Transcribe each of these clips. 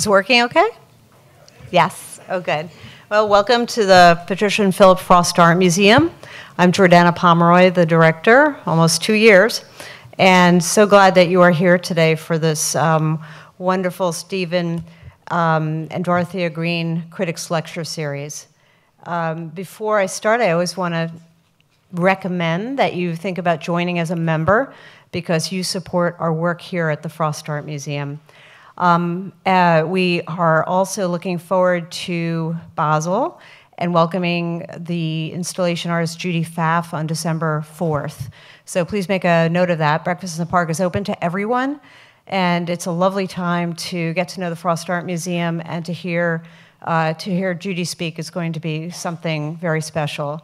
Is working okay? Yes. Oh, good. Well, welcome to the Patricia and Phillip Frost Art Museum. I'm Jordana Pomeroy, the director, almost two years, and so glad that you are here today for this um, wonderful Steven um, and Dorothea Green Critics Lecture Series. Um, before I start, I always want to recommend that you think about joining as a member because you support our work here at the Frost Art Museum. Um, uh, we are also looking forward to Basel and welcoming the installation artist Judy Pfaff on December 4th. So please make a note of that. Breakfast in the Park is open to everyone, and it's a lovely time to get to know the Frost Art Museum and to hear, uh, to hear Judy speak is going to be something very special.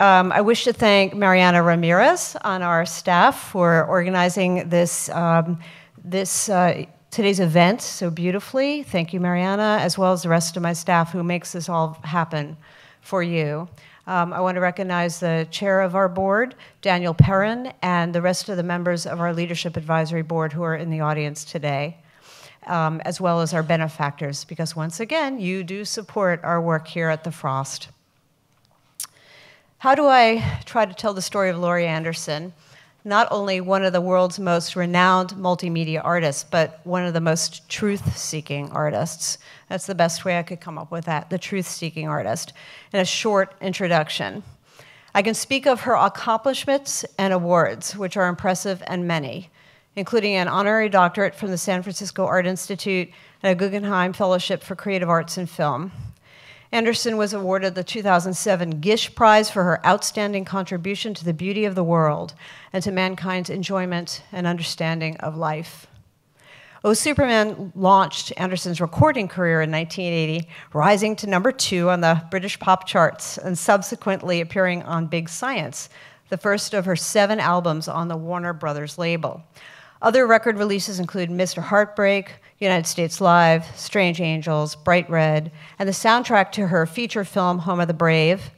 Um, I wish to thank Mariana Ramirez on our staff for organizing this, um, this uh, today's event so beautifully. Thank you, Mariana, as well as the rest of my staff who makes this all happen for you. Um, I want to recognize the chair of our board, Daniel Perrin, and the rest of the members of our Leadership Advisory Board who are in the audience today, um, as well as our benefactors, because once again, you do support our work here at the Frost. How do I try to tell the story of Laurie Anderson? Not only one of the world's most renowned multimedia artists, but one of the most truth seeking artists. That's the best way I could come up with that the truth seeking artist. In a short introduction, I can speak of her accomplishments and awards, which are impressive and many, including an honorary doctorate from the San Francisco Art Institute and a Guggenheim Fellowship for Creative Arts and Film. Anderson was awarded the 2007 Gish Prize for her outstanding contribution to the beauty of the world and to mankind's enjoyment and understanding of life. Oh Superman launched Anderson's recording career in 1980, rising to number two on the British pop charts and subsequently appearing on Big Science, the first of her seven albums on the Warner Brothers label. Other record releases include Mr. Heartbreak, United States Live, Strange Angels, Bright Red, and the soundtrack to her feature film Home of the Brave,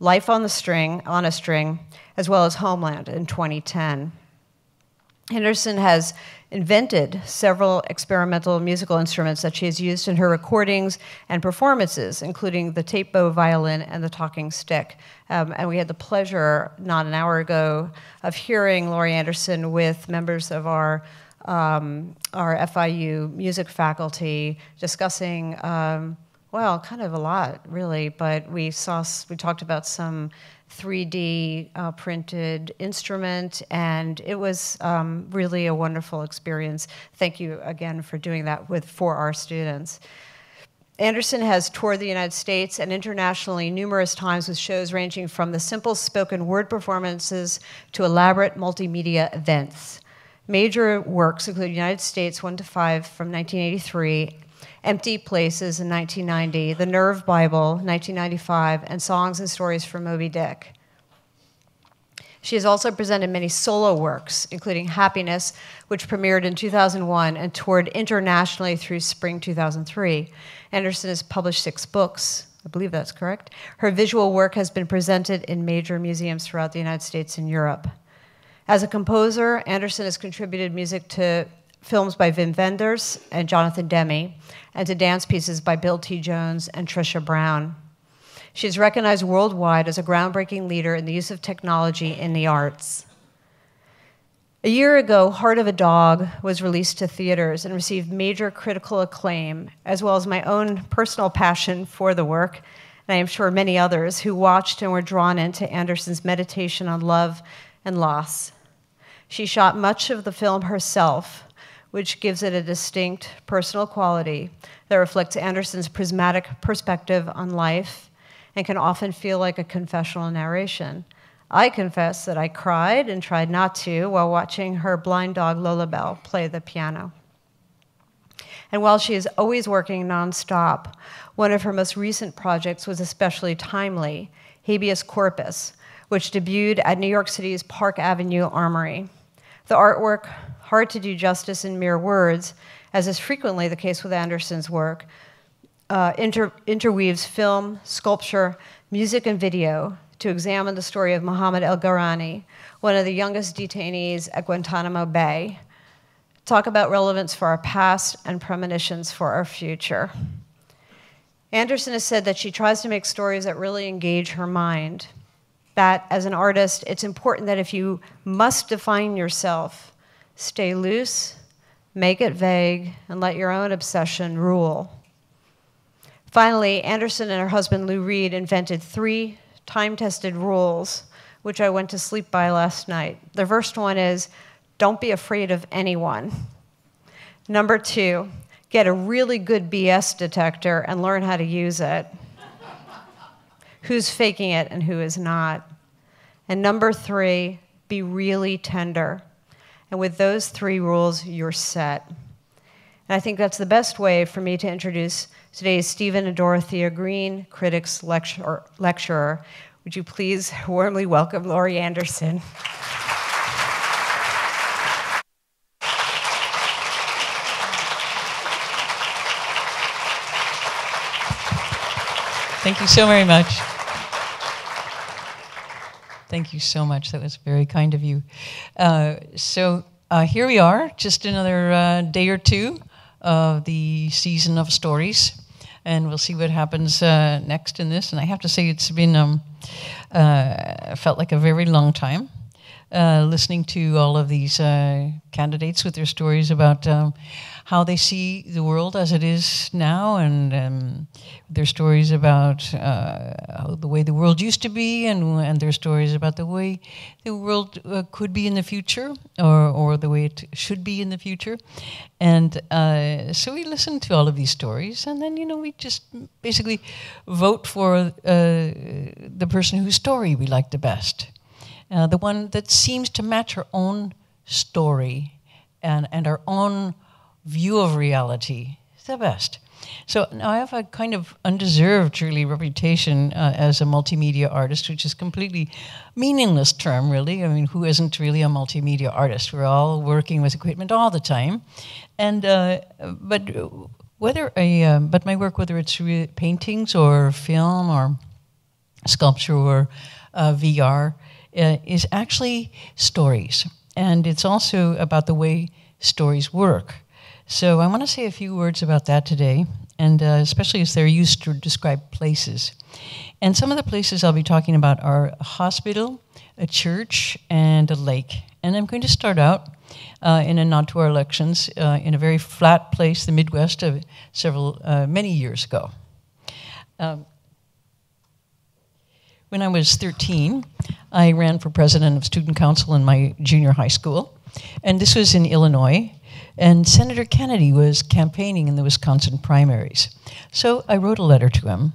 Life on the String, on a String, as well as Homeland in 2010. Anderson has invented several experimental musical instruments that she has used in her recordings and performances, including the tape bow violin and the talking stick. Um, and we had the pleasure, not an hour ago, of hearing Laurie Anderson with members of our um, our FIU music faculty discussing, um, well, kind of a lot, really, but we saw, we talked about some 3D uh, printed instrument, and it was um, really a wonderful experience. Thank you again for doing that with for our students. Anderson has toured the United States and internationally numerous times with shows ranging from the simple spoken word performances to elaborate multimedia events. Major works include United States 1 to 5 from 1983, Empty Places in 1990, The Nerve Bible 1995, and Songs and Stories from Moby Dick. She has also presented many solo works, including Happiness, which premiered in 2001 and toured internationally through spring 2003. Anderson has published six books. I believe that's correct. Her visual work has been presented in major museums throughout the United States and Europe. As a composer, Anderson has contributed music to films by Wim Wenders and Jonathan Demme, and to dance pieces by Bill T. Jones and Trisha Brown. She is recognized worldwide as a groundbreaking leader in the use of technology in the arts. A year ago, Heart of a Dog was released to theaters and received major critical acclaim, as well as my own personal passion for the work, and I am sure many others who watched and were drawn into Anderson's meditation on love and loss. She shot much of the film herself, which gives it a distinct personal quality that reflects Anderson's prismatic perspective on life and can often feel like a confessional narration. I confess that I cried and tried not to while watching her blind dog Lolabelle play the piano. And while she is always working nonstop, one of her most recent projects was especially timely Habeas Corpus, which debuted at New York City's Park Avenue Armory. The artwork, hard to do justice in mere words, as is frequently the case with Anderson's work, uh, inter interweaves film, sculpture, music, and video to examine the story of Mohammed El Gharani, one of the youngest detainees at Guantanamo Bay, talk about relevance for our past and premonitions for our future. Anderson has said that she tries to make stories that really engage her mind. That as an artist, it's important that if you must define yourself, stay loose, make it vague, and let your own obsession rule. Finally, Anderson and her husband Lou Reed invented three time tested rules, which I went to sleep by last night. The first one is don't be afraid of anyone. Number two, get a really good BS detector and learn how to use it. Who's faking it and who is not. And number three, be really tender. And with those three rules, you're set. And I think that's the best way for me to introduce today's Steven and Dorothea Green Critics lecture, Lecturer. Would you please warmly welcome Laurie Anderson? Thank you so very much. Thank you so much. That was very kind of you. Uh, so uh, here we are, just another uh, day or two of the season of stories, and we'll see what happens uh, next in this. And I have to say, it's been um, uh, felt like a very long time. Uh, listening to all of these candidates with their stories about um, how they see the world as it is now, and um, their stories about uh, the way the world used to be, and, and their stories about the way the world uh, could be in the future, or, or the way it should be in the future. And uh, so we listen to all of these stories, and then, you know, we just basically vote for uh, the person whose story we like the best. Uh, the one that seems to match our own story and, and our own view of reality is the best. So now I have a kind of undeserved, really, reputation uh, as a multimedia artist, which is completely meaningless term, really. I mean, who isn't really a multimedia artist? We're all working with equipment all the time, and uh, but whether a uh, but my work, whether it's paintings or film or sculpture or uh, VR, uh, is actually stories, and it's also about the way stories work. So I want to say a few words about that today, and uh, especially as they're used to describe places. And some of the places I'll be talking about are a hospital, a church, and a lake. And I'm going to start out uh, in a nod to our elections uh, in a very flat place, the Midwest, of several uh, many years ago. Um, when I was 13, I ran for president of student council in my junior high school, and this was in Illinois. And Senator Kennedy was campaigning in the Wisconsin primaries. So I wrote a letter to him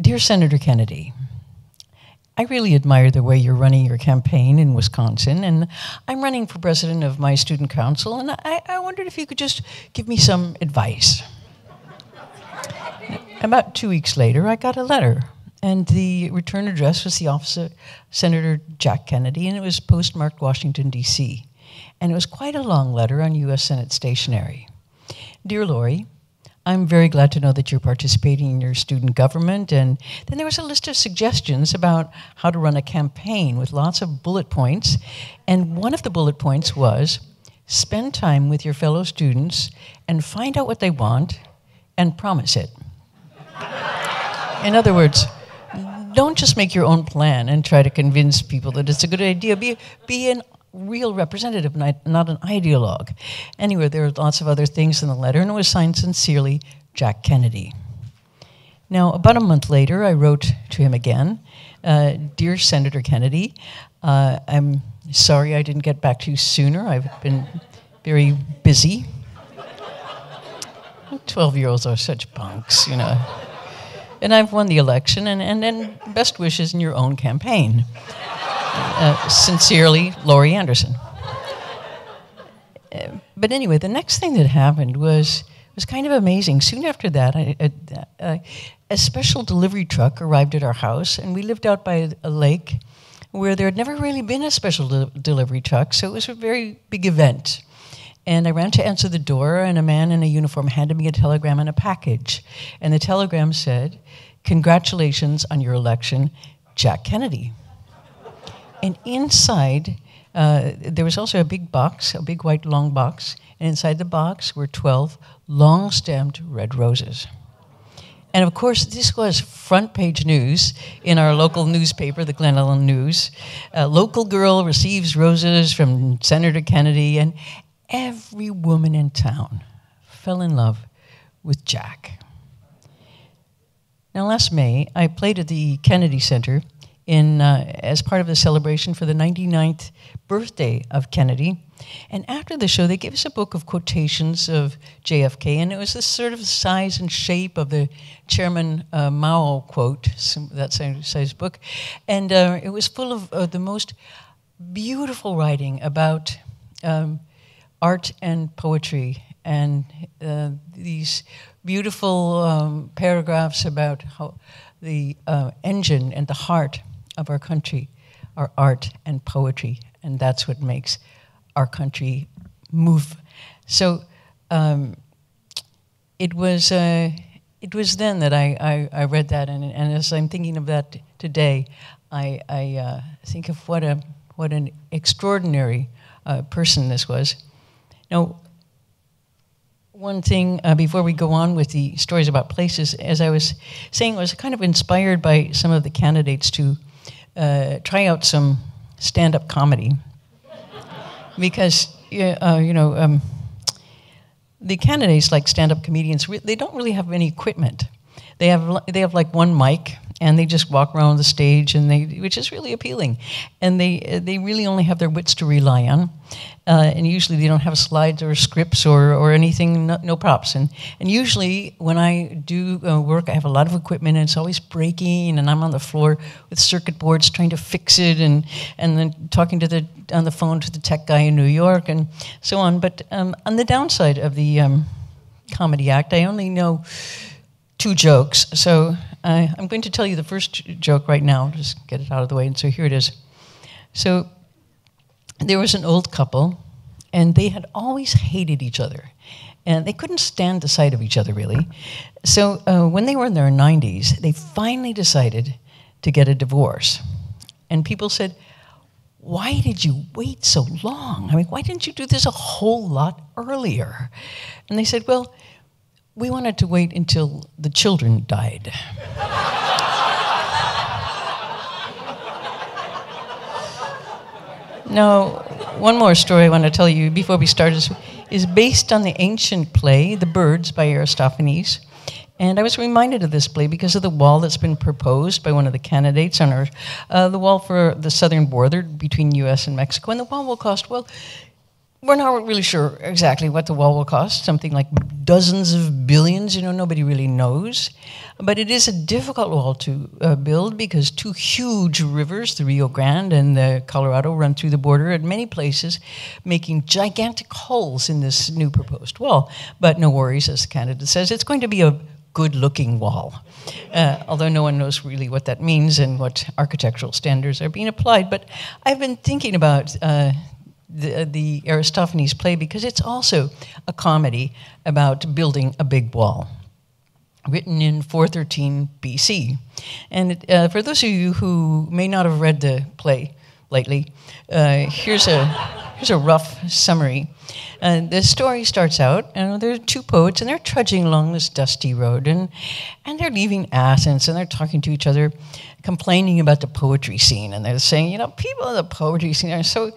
Dear Senator Kennedy, I really admire the way you're running your campaign in Wisconsin, and I'm running for president of my student council, and I, I wondered if you could just give me some advice. About two weeks later, I got a letter, and the return address was the office of Senator Jack Kennedy, and it was postmarked Washington, D.C and it was quite a long letter on U.S. Senate stationery. Dear Laurie, I'm very glad to know that you're participating in your student government. And then there was a list of suggestions about how to run a campaign with lots of bullet points. And one of the bullet points was spend time with your fellow students and find out what they want and promise it. in other words, don't just make your own plan and try to convince people that it's a good idea. Be, be an real representative, not, not an ideologue. Anyway, there are lots of other things in the letter, and it was signed sincerely, Jack Kennedy. Now, about a month later, I wrote to him again uh, Dear Senator Kennedy, uh, I'm sorry I didn't get back to you sooner. I've been very busy. 12 year olds are such punks, you know. And I've won the election, and, and, and best wishes in your own campaign. Uh, sincerely, Laurie Anderson. Uh, but anyway, the next thing that happened was was kind of amazing. Soon after that, I, a, a special delivery truck arrived at our house, and we lived out by a lake where there had never really been a special de- delivery truck, so it was a very big event. And I ran to answer the door, and a man in a uniform handed me a telegram and a package. And the telegram said, Congratulations on your election, Jack Kennedy. And inside uh, there was also a big box, a big white long box, and inside the box were 12 long stemmed red roses. And of course, this was front page news in our local newspaper, the Glen Ellyn News. A local girl receives roses from Senator Kennedy, and every woman in town fell in love with Jack. Now, last May, I played at the Kennedy Center in, uh, as part of the celebration for the 99th birthday of Kennedy. And after the show, they gave us a book of quotations of JFK, and it was this sort of size and shape of the Chairman uh, Mao quote, that same size book. And uh, it was full of uh, the most beautiful writing about um, art and poetry, and uh, these beautiful um, paragraphs about how the uh, engine and the heart of our country are art and poetry, and that's what makes our country move. So um, it was uh, it was then that I, I, I, read that, and, and as I'm thinking of that today, I, I uh, think of what a what an extraordinary uh, person this was. Now, one thing uh, before we go on with the stories about places, as I was saying, I was kind of inspired by some of the candidates to uh, try out some stand-up comedy. Because uh, you know um, the candidates like stand-up comedians they don't really have any equipment they have they have like one mic and they just walk around the stage and they which is really appealing. And they they really only have their wits to rely on uh, and usually they don't have slides or scripts or, or anything no, no props. And and usually when i do uh, work i have a lot of equipment and it's always breaking and i'm on the floor with circuit boards trying to fix it and and then talking to the on the phone to the tech guy in new york and so on. But um, on the downside of the um, comedy act i only know two jokes. So uh, I'm going to tell you the first joke right now, just get it out of the way. And so here it is. So there was an old couple, and they had always hated each other. And they couldn't stand the sight of each other, really. So uh, when they were in their 90s, they finally decided to get a divorce. And people said, why did you wait so long? I mean, why didn't you do this a whole lot earlier? And they said, well, we wanted to wait until the children died. now, one more story I want to tell you before we start is, is based on the ancient play, The Birds by Aristophanes. And I was reminded of this play because of the wall that's been proposed by one of the candidates on our, uh, the wall for the southern border between U.S. and Mexico. And the wall will cost, well, we're not really sure exactly what the wall will cost, something like dozens of billions, you know, nobody really knows. But it is a difficult wall to uh, build because two huge rivers, the Rio Grande and the Colorado, run through the border at many places, making gigantic holes in this new proposed wall. But no worries, as the candidate says, it's going to be a good looking wall. Uh, although no one knows really what that means and what architectural standards are being applied. But I've been thinking about uh, the, the Aristophanes play because it's also a comedy about building a big wall written in 413 BC. And uh, for those of you who may not have read the play lately, uh, here's, a, here's a rough summary. Uh, the story starts out, and there are two poets, and they're trudging along this dusty road, and, and they're leaving Athens, and they're talking to each other complaining about the poetry scene and they're saying, you know, people in the poetry scene are so,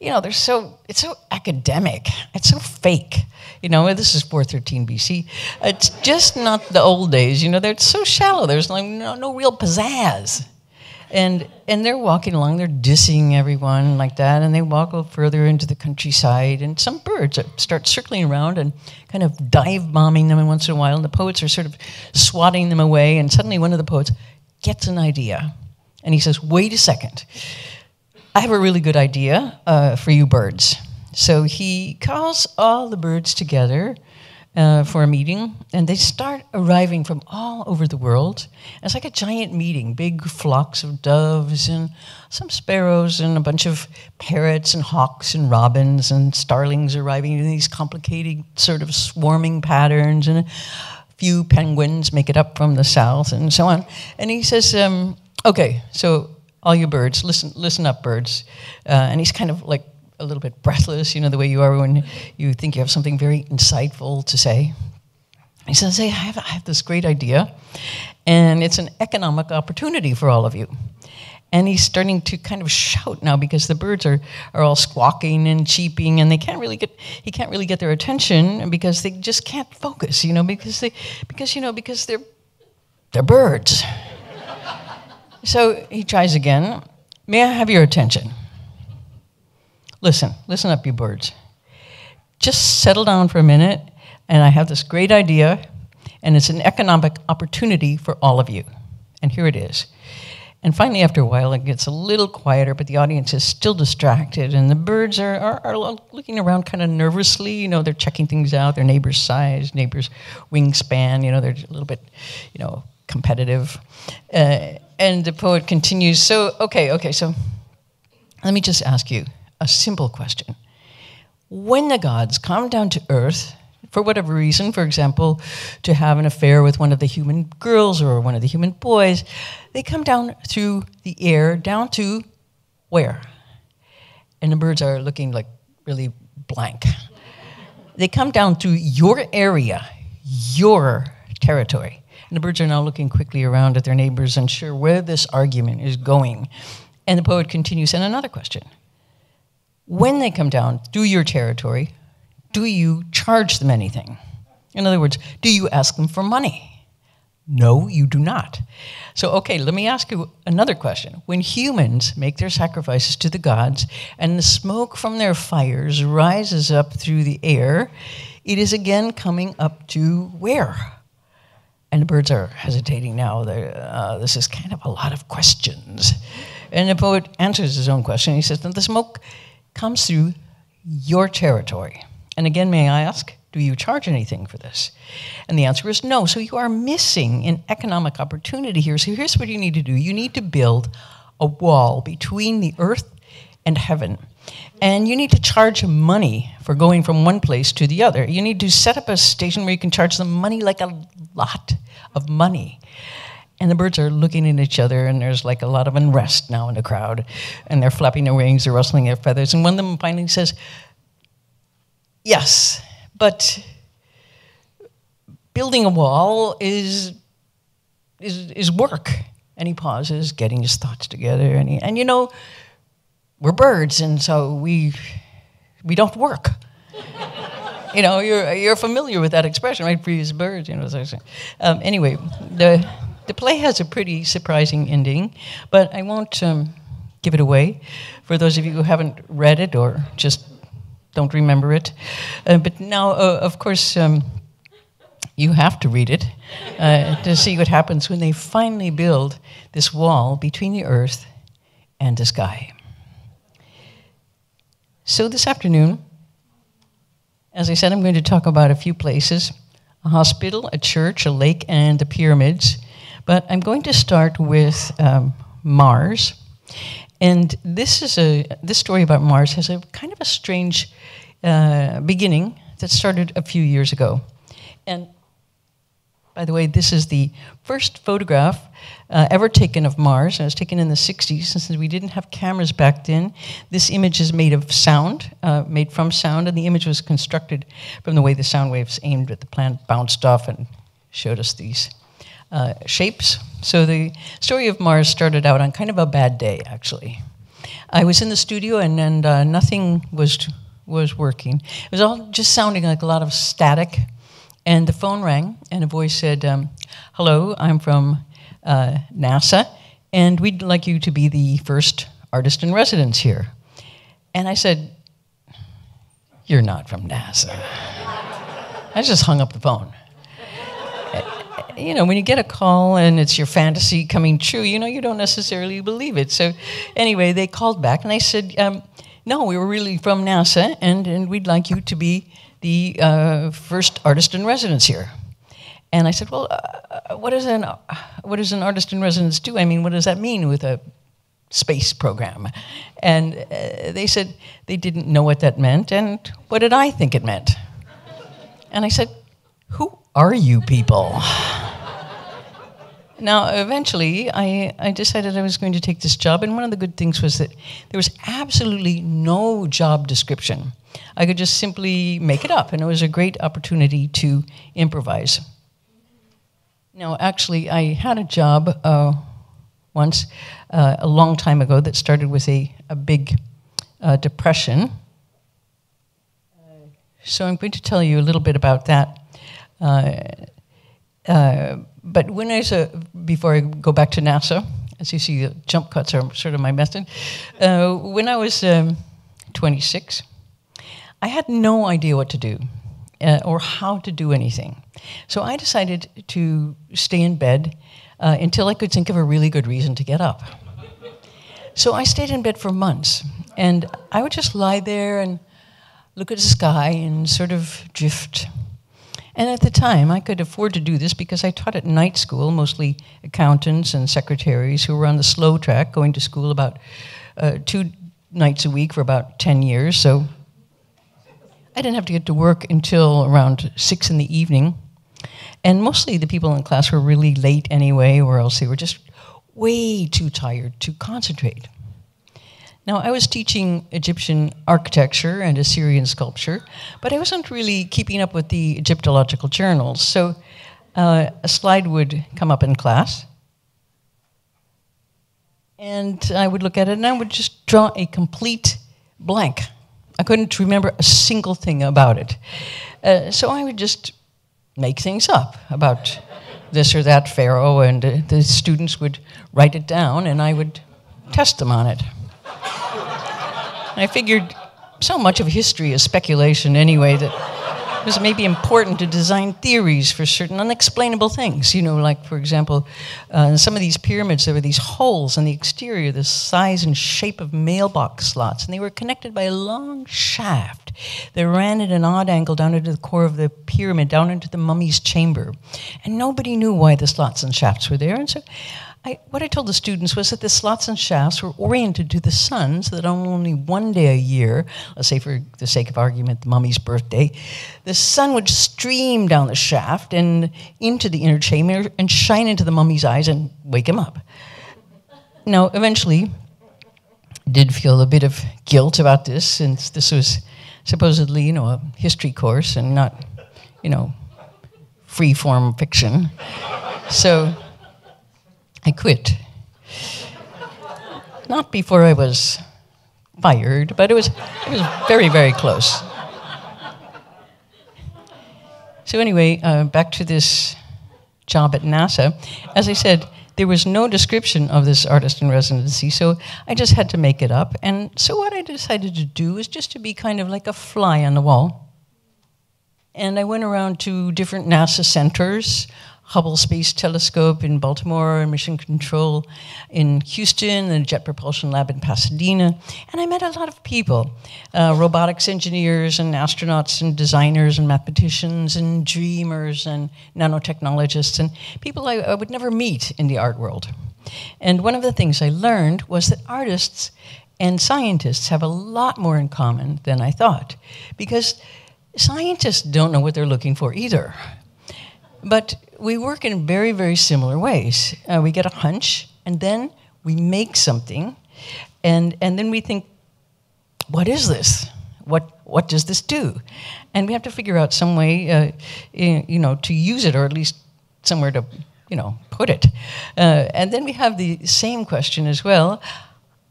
you know, they're so, it's so academic. It's so fake. You know, this is 413 BC. It's just not the old days. You know, they're so shallow. There's like no, no real pizzazz. And, and they're walking along, they're dissing everyone like that, and they walk a little further into the countryside, and some birds start circling around and kind of dive bombing them once in a while, and the poets are sort of swatting them away, and suddenly one of the poets gets an idea. And he says, Wait a second. I have a really good idea uh, for you birds. So he calls all the birds together uh, for a meeting, and they start arriving from all over the world. It's like a giant meeting big flocks of doves, and some sparrows, and a bunch of parrots, and hawks, and robins, and starlings arriving in these complicated, sort of swarming patterns. And a few penguins make it up from the south and so on. And he says, um, okay, so all you birds, listen, listen up, birds. Uh, and he's kind of like a little bit breathless, you know, the way you are when you think you have something very insightful to say. He says, Hey, I have, I have this great idea, and it's an economic opportunity for all of you. And he's starting to kind of shout now because the birds are, are all squawking and cheeping, and they can't really get he can't really get their attention because they just can't focus, you know, because they because you know because they're they're birds. so he tries again. May I have your attention? Listen, listen up, you birds. Just settle down for a minute, and I have this great idea, and it's an economic opportunity for all of you. And here it is. And finally, after a while, it gets a little quieter, but the audience is still distracted, and the birds are, are, are looking around kind of nervously. You know, they're checking things out, their neighbor's size, neighbor's wingspan. You know, they're a little bit, you know, competitive. Uh, and the poet continues So, okay, okay, so let me just ask you a simple question. When the gods come down to earth, for whatever reason, for example, to have an affair with one of the human girls or one of the human boys, they come down through the air down to where? And the birds are looking like really blank. They come down to your area, your territory. And the birds are now looking quickly around at their neighbors, unsure where this argument is going. And the poet continues, and another question. When they come down through your territory, do you charge them anything? In other words, do you ask them for money? No, you do not. So, okay, let me ask you another question. When humans make their sacrifices to the gods and the smoke from their fires rises up through the air, it is again coming up to where? And the birds are hesitating now. Uh, this is kind of a lot of questions. And the poet answers his own question. He says, The smoke comes through your territory. And again, may I ask, do you charge anything for this? And the answer is no. So you are missing an economic opportunity here. So here's what you need to do you need to build a wall between the earth and heaven. And you need to charge money for going from one place to the other. You need to set up a station where you can charge them money like a lot of money. And the birds are looking at each other, and there's like a lot of unrest now in the crowd. And they're flapping their wings, they're rustling their feathers. And one of them finally says, Yes, but building a wall is, is, is work. And he pauses, getting his thoughts together. And, he, and you know, we're birds, and so we, we don't work. you know, you're, you're familiar with that expression, right? Free birds, you know. Um, anyway, the, the play has a pretty surprising ending, but I won't um, give it away for those of you who haven't read it or just don't remember it. Uh, but now, uh, of course, um, you have to read it uh, to see what happens when they finally build this wall between the earth and the sky. So, this afternoon, as I said, I'm going to talk about a few places a hospital, a church, a lake, and the pyramids. But I'm going to start with um, Mars. And this is a this story about Mars has a kind of a strange uh, beginning that started a few years ago. And by the way, this is the first photograph uh, ever taken of Mars. And It was taken in the 60s, and since we didn't have cameras back then. This image is made of sound, uh, made from sound, and the image was constructed from the way the sound waves aimed at the planet bounced off and showed us these uh, shapes. So the story of Mars started out on kind of a bad day, actually. I was in the studio and, and uh, nothing was, was working. It was all just sounding like a lot of static. And the phone rang, and a voice said, um, Hello, I'm from uh, NASA, and we'd like you to be the first artist in residence here. And I said, You're not from NASA. I just hung up the phone you know, when you get a call and it's your fantasy coming true, you know, you don't necessarily believe it. So, anyway, they called back and they said, um, no, we were really from NASA and, and we'd like you to be the uh, first artist in residence here. And I said, well, uh, what, is an, what does an artist in residence do? I mean, what does that mean with a space program? And uh, they said they didn't know what that meant. And what did I think it meant? And I said, who are you people? now, eventually, I, I decided I was going to take this job, and one of the good things was that there was absolutely no job description. I could just simply make it up, and it was a great opportunity to improvise. Now, actually, I had a job uh, once uh, a long time ago that started with a, a big uh, depression. So I'm going to tell you a little bit about that. Uh, uh, but when I was, before I go back to NASA, as you see, the jump cuts are sort of my method. Uh, when I was um, 26, I had no idea what to do or how to do anything. So I decided to stay in bed uh, until I could think of a really good reason to get up. So I stayed in bed for months, and I would just lie there and look at the sky and sort of drift. And at the time, I could afford to do this because I taught at night school, mostly accountants and secretaries who were on the slow track, going to school about uh, two nights a week for about 10 years. So I didn't have to get to work until around six in the evening. And mostly the people in class were really late anyway, or else they were just way too tired to concentrate. Now, I was teaching Egyptian architecture and Assyrian sculpture, but I wasn't really keeping up with the Egyptological journals. So uh, a slide would come up in class, and I would look at it and I would just draw a complete blank. I couldn't remember a single thing about it. Uh, so I would just make things up about this or that pharaoh, and uh, the students would write it down, and I would test them on it. I figured so much of history is speculation anyway that it was maybe important to design theories for certain unexplainable things. You know, like, for example, uh, in some of these pyramids, there were these holes in the exterior, the size and shape of mailbox slots, and they were connected by a long shaft that ran at an odd angle down into the core of the pyramid, down into the mummy's chamber. And nobody knew why the slots and shafts were there. And so I, what I told the students was that the slots and shafts were oriented to the sun so that on only one day a year, let's say for the sake of argument, the mummy's birthday, the sun would stream down the shaft and into the inner chamber and shine into the mummy's eyes and wake him up. Now, eventually, did feel a bit of guilt about this since this was supposedly, you know, a history course and not, you know, free form fiction. So I quit. Not before I was fired, but it was, it was very, very close. So, anyway, uh, back to this job at NASA. As I said, there was no description of this artist in residency, so I just had to make it up. And so, what I decided to do was just to be kind of like a fly on the wall. And I went around to different NASA centers Hubble Space Telescope in Baltimore and Mission Control in Houston and Jet Propulsion Lab in Pasadena. And I met a lot of people uh, robotics engineers and astronauts and designers and mathematicians and dreamers and nanotechnologists and people I, I would never meet in the art world. And one of the things I learned was that artists and scientists have a lot more in common than I thought because scientists don't know what they're looking for either. But we work in very, very similar ways. Uh, we get a hunch, and then we make something, and, and then we think, what is this? What, what does this do? And we have to figure out some way, uh, you know, to use it, or at least somewhere to, you know, put it. Uh, and then we have the same question as well.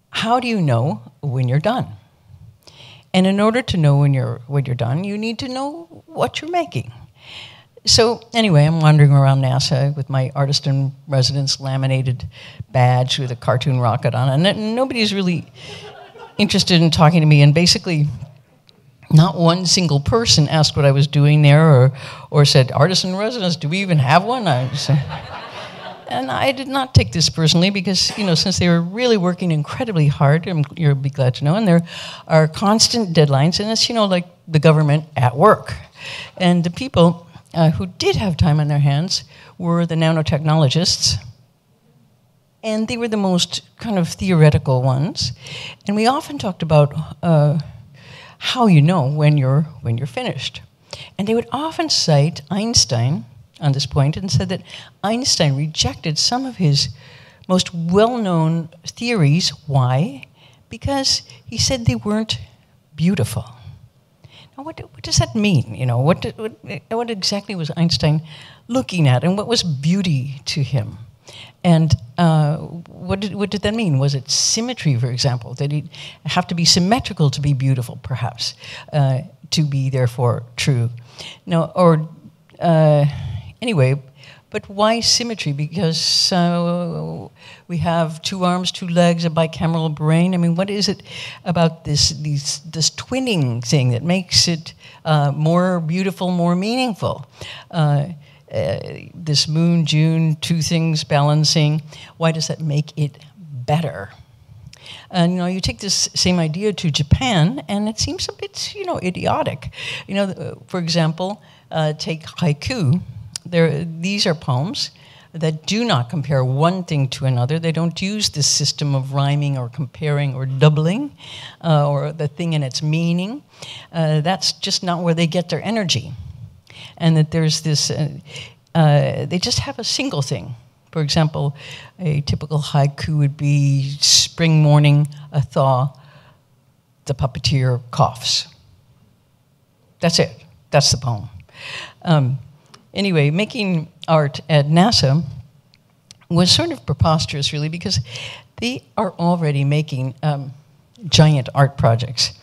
How do you know when you're done? And in order to know when you're, when you're done, you need to know what you're making. So anyway, I'm wandering around NASA with my artist in residence laminated badge with a cartoon rocket on it, and nobody's really interested in talking to me. And basically, not one single person asked what I was doing there, or or said, "Artist in residence, do we even have one?" I said, and I did not take this personally because you know since they were really working incredibly hard, you'll be glad to know, and there are constant deadlines, and it's you know like the government at work, and the people uh, who did have time on their hands were the nanotechnologists. And they were the most kind of theoretical ones. And we often talked about uh, how you know when you're, when you're finished. And they would often cite Einstein, on this point and said that Einstein rejected some of his most well known theories. Why? Because he said they weren't beautiful. What, what does that mean? You know, what, what, what exactly was Einstein looking at, and what was beauty to him? And uh, what, did, what did that mean? Was it symmetry, for example? Did it have to be symmetrical to be beautiful, perhaps, uh, to be therefore true? No, or uh, anyway, but why symmetry? Because uh, we have two arms, two legs, a bicameral brain. I mean, what is it about this, these, this twinning thing that makes it uh, more beautiful, more meaningful? Uh, uh, this moon, June, two things balancing, why does that make it better? And you know, you take this same idea to Japan, and it seems a bit, you know, idiotic. You know, for example, uh, take haiku. There, these are poems that do not compare one thing to another. They don't use this system of rhyming or comparing or doubling uh, or the thing and its meaning. Uh, that's just not where they get their energy and that there's this, uh, uh, they just have a single thing. For example, a typical haiku would be spring morning, a thaw, the puppeteer coughs. That's it. That's the poem. Um, anyway, making art at NASA was sort of preposterous, really, because they are already making um, giant art projects.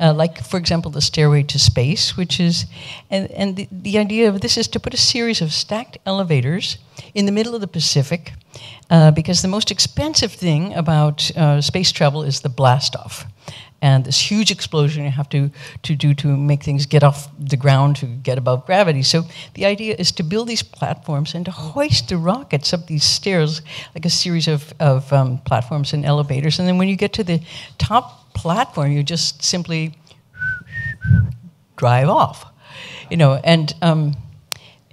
Uh, like, for example, the Stairway to Space, which is, and, and the, the idea of this is to put a series of stacked elevators in the middle of the Pacific, uh, because the most expensive thing about uh, space travel is the blast off and this huge explosion you have to, to do to make things get off the ground to get above gravity. So the idea is to build these platforms and to hoist the rockets up these stairs, like a series of, of um, platforms and elevators. And then when you get to the top platform, you just simply drive off. You know, and um,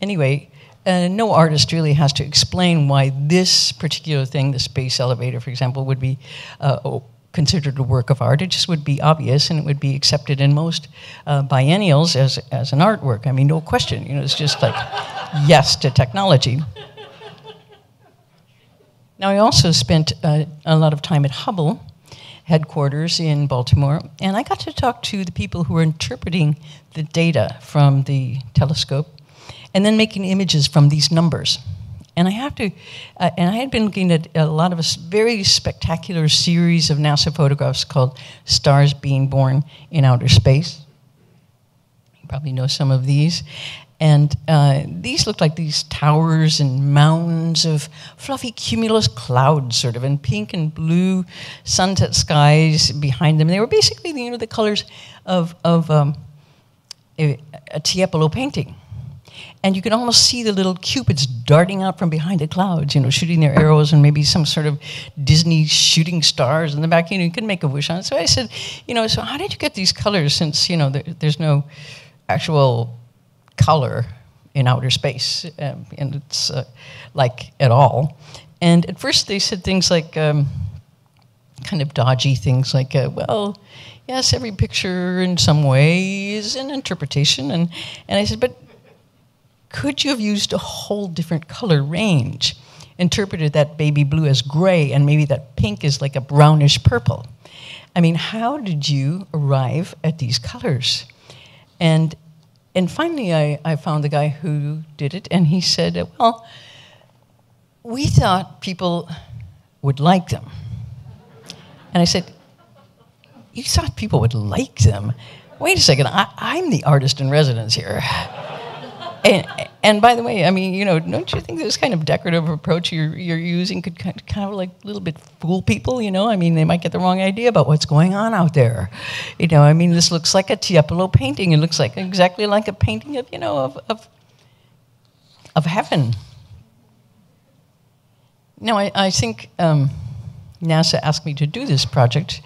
anyway, uh, no artist really has to explain why this particular thing, the space elevator, for example, would be uh, considered a work of art. It just would be obvious and it would be accepted in most uh, biennials as, as an artwork. I mean, no question. You know, it's just like yes to technology. Now, I also spent uh, a lot of time at Hubble headquarters in Baltimore, and I got to talk to the people who were interpreting the data from the telescope and then making images from these numbers. And I have to, uh, and I had been looking at a lot of a very spectacular series of NASA photographs called Stars Being Born in Outer Space. You probably know some of these. And uh, these looked like these towers and mounds of fluffy cumulus clouds, sort of, and pink and blue sunset skies behind them. They were basically, you know, the colors of, of um, a, a Tiepolo painting and you can almost see the little cupids darting out from behind the clouds, you know, shooting their arrows and maybe some sort of Disney shooting stars in the back. You know, you can make a wish on it. So I said, you know, so how did you get these colors since, you know, there, there's no actual color in outer space, um, and it's uh, like at all. And at first they said things like, um, kind of dodgy things like, uh, well, yes, every picture in some way is an interpretation. And, and I said, but could you have used a whole different color range? Interpreted that baby blue as gray and maybe that pink is like a brownish purple. I mean, how did you arrive at these colors? And, and finally, I, I found the guy who did it, and he said, Well, we thought people would like them. And I said, You thought people would like them? Wait a second, I, I'm the artist in residence here and, by the way, I mean, you know, don't you think this kind of decorative approach you're, you're using could kind of, kind of like a little bit fool people, you know? I mean, they might get the wrong idea about what's going on out there. You know, I mean, this looks like a Tiepolo painting. It looks like exactly like a painting of, you know, of, of, of heaven. Now, I, I think um, NASA asked me to do this project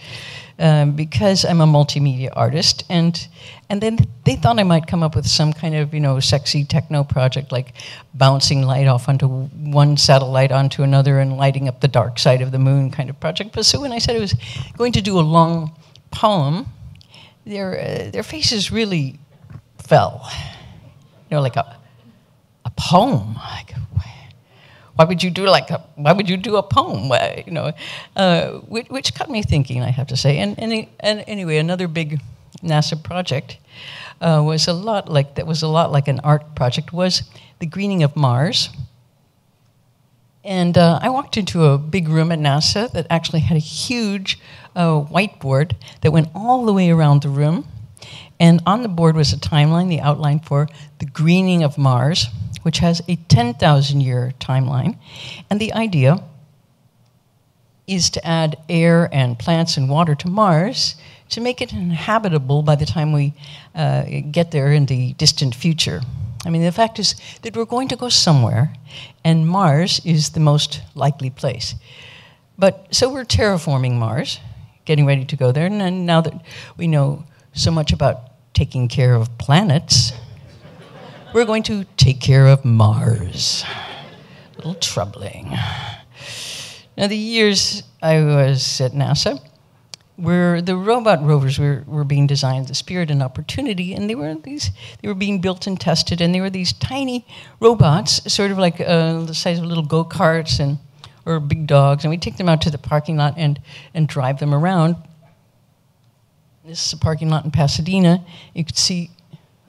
um, because I'm a multimedia artist, and and then they thought I might come up with some kind of you know sexy techno project like bouncing light off onto one satellite onto another and lighting up the dark side of the moon kind of project. But so when I said I was going to do a long poem, their uh, their faces really fell, you know, like a a poem. Like, why would you do like a, why would you do a poem? You know, uh, which, which, got me thinking, I have to say. And, and, and anyway, another big NASA project uh, was a lot like that was a lot like an art project was the greening of Mars. And uh, I walked into a big room at NASA that actually had a huge uh, whiteboard that went all the way around the room. And on the board was a timeline, the outline for the greening of Mars which has a 10,000 year timeline. And the idea is to add air and plants and water to Mars to make it inhabitable by the time we uh, get there in the distant future. I mean, the fact is that we're going to go somewhere, and Mars is the most likely place. But so we're terraforming Mars, getting ready to go there, and now that we know so much about taking care of planets, we're going to take care of Mars. A little troubling. Now, the years I was at NASA, where the robot rovers were, were being designed, the Spirit and Opportunity, and they were these they were being built and tested, and they were these tiny robots, sort of like uh, the size of little go karts and or big dogs, and we take them out to the parking lot and and drive them around. This is a parking lot in Pasadena. You could see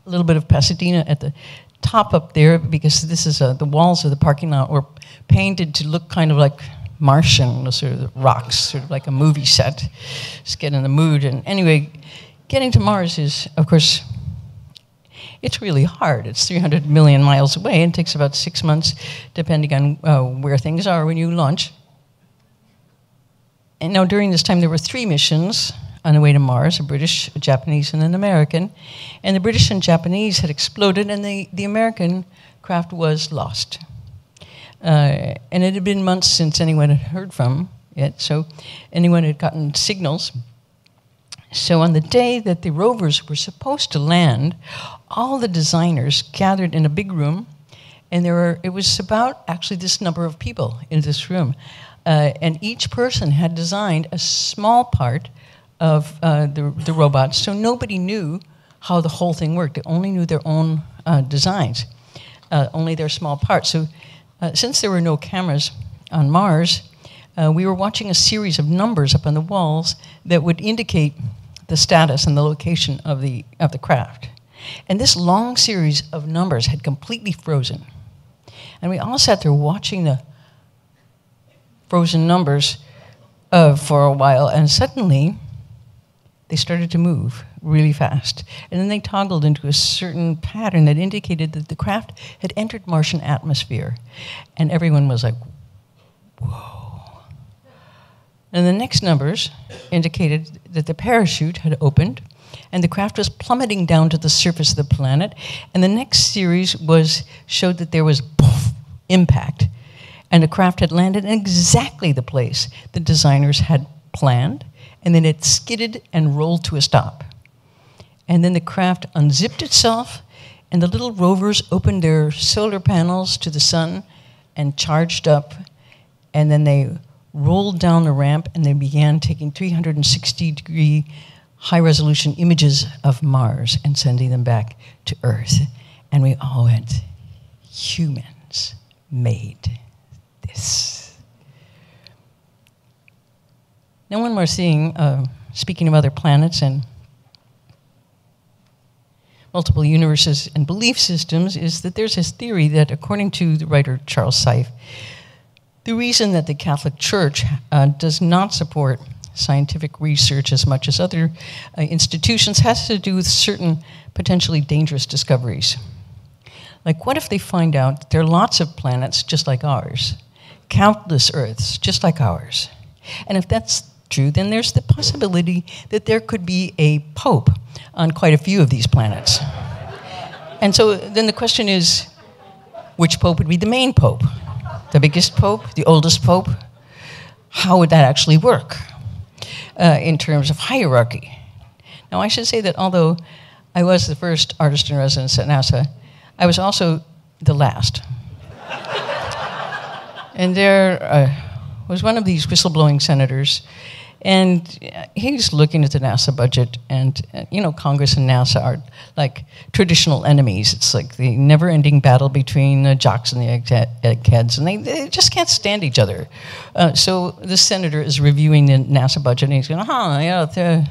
a little bit of Pasadena at the top up there because this is a, the walls of the parking lot were painted to look kind of like Martian, sort of rocks, sort of like a movie set. Just get in the mood. And anyway, getting to Mars is, of course, it's really hard. It's 300 million miles away and takes about six months, depending on uh, where things are when you launch. And now, during this time, there were three missions on the way to Mars, a British, a Japanese, and an American. And the British and Japanese had exploded, and the, the American craft was lost. Uh, and it had been months since anyone had heard from it, so anyone had gotten signals. So on the day that the rovers were supposed to land, all the designers gathered in a big room, and there were, it was about actually this number of people in this room. Uh, and each person had designed a small part of uh, the, the robots, so nobody knew how the whole thing worked. They only knew their own uh, designs, uh, only their small parts. So, uh, since there were no cameras on Mars, uh, we were watching a series of numbers up on the walls that would indicate the status and the location of the, of the craft. And this long series of numbers had completely frozen. And we all sat there watching the frozen numbers uh, for a while, and suddenly, they started to move really fast. And then they toggled into a certain pattern that indicated that the craft had entered Martian atmosphere. And everyone was like, whoa. And the next numbers indicated that the parachute had opened and the craft was plummeting down to the surface of the planet. And the next series was showed that there was poof, impact. And the craft had landed in exactly the place the designers had planned and then it skidded and rolled to a stop. And then the craft unzipped itself, and the little rovers opened their solar panels to the sun and charged up. And then they rolled down the ramp and they began taking 360 degree high resolution images of Mars and sending them back to Earth. And we all went, humans made this. Now, when we're seeing, uh, speaking of other planets and multiple universes and belief systems, is that there's this theory that, according to the writer Charles Seife, the reason that the Catholic Church uh, does not support scientific research as much as other uh, institutions has to do with certain potentially dangerous discoveries. Like, what if they find out there are lots of planets just like ours, countless Earths just like ours? And if that's true, then there's the possibility that there could be a pope on quite a few of these planets. And so then the question is which pope would be the main pope? The biggest pope? The oldest pope? How would that actually work uh, in terms of hierarchy? Now, I should say that although I was the first artist in residence at NASA, I was also the last. and there uh, was one of these whistleblowing senators And uh, he's looking at the NASA budget, and uh, you know, Congress and NASA are like traditional enemies. It's like the never ending battle between the jocks and the eggheads, and they, they just can't stand each other. Uh, so the senator is reviewing the NASA budget, and he's going, huh, yeah, the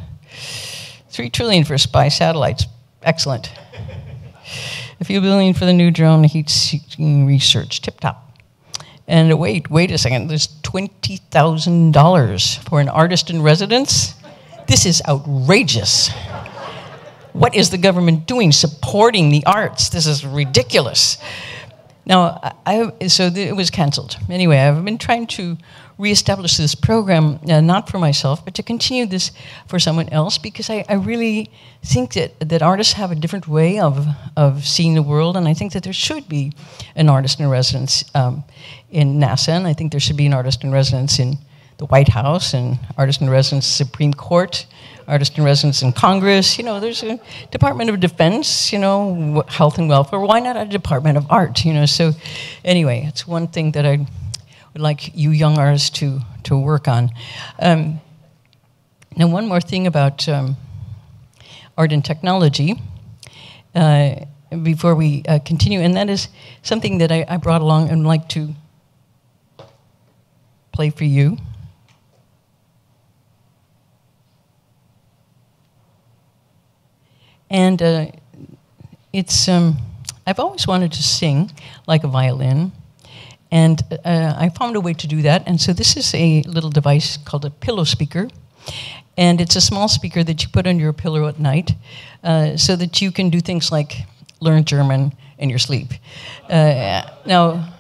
three trillion for spy satellites. Excellent. A few billion for the new drone heat seeking research. Tip top. And wait, wait a second, there's $20,000 for an artist in residence? This is outrageous. What is the government doing supporting the arts? This is ridiculous. Now, I, so it was canceled. Anyway, I've been trying to reestablish this program, uh, not for myself, but to continue this for someone else, because I, I, really think that, that artists have a different way of, of seeing the world, and I think that there should be an artist in residence um, in NASA, and I think there should be an artist in residence in the White House, and artist in residence Supreme Court, artist in residence in Congress. You know, there's a Department of Defense, you know, health and welfare. Why not a Department of Art? You know, so anyway, it's one thing that I would like you young artists to, to work on. Um, now, one more thing about um, art and technology uh, before we uh, continue, and that is something that I, I brought along and like to play for you. And uh, it's, um, I've always wanted to sing like a violin. And uh, I found a way to do that. And so this is a little device called a pillow speaker. And it's a small speaker that you put on your pillow at night uh, so that you can do things like learn German in your sleep. Uh, now,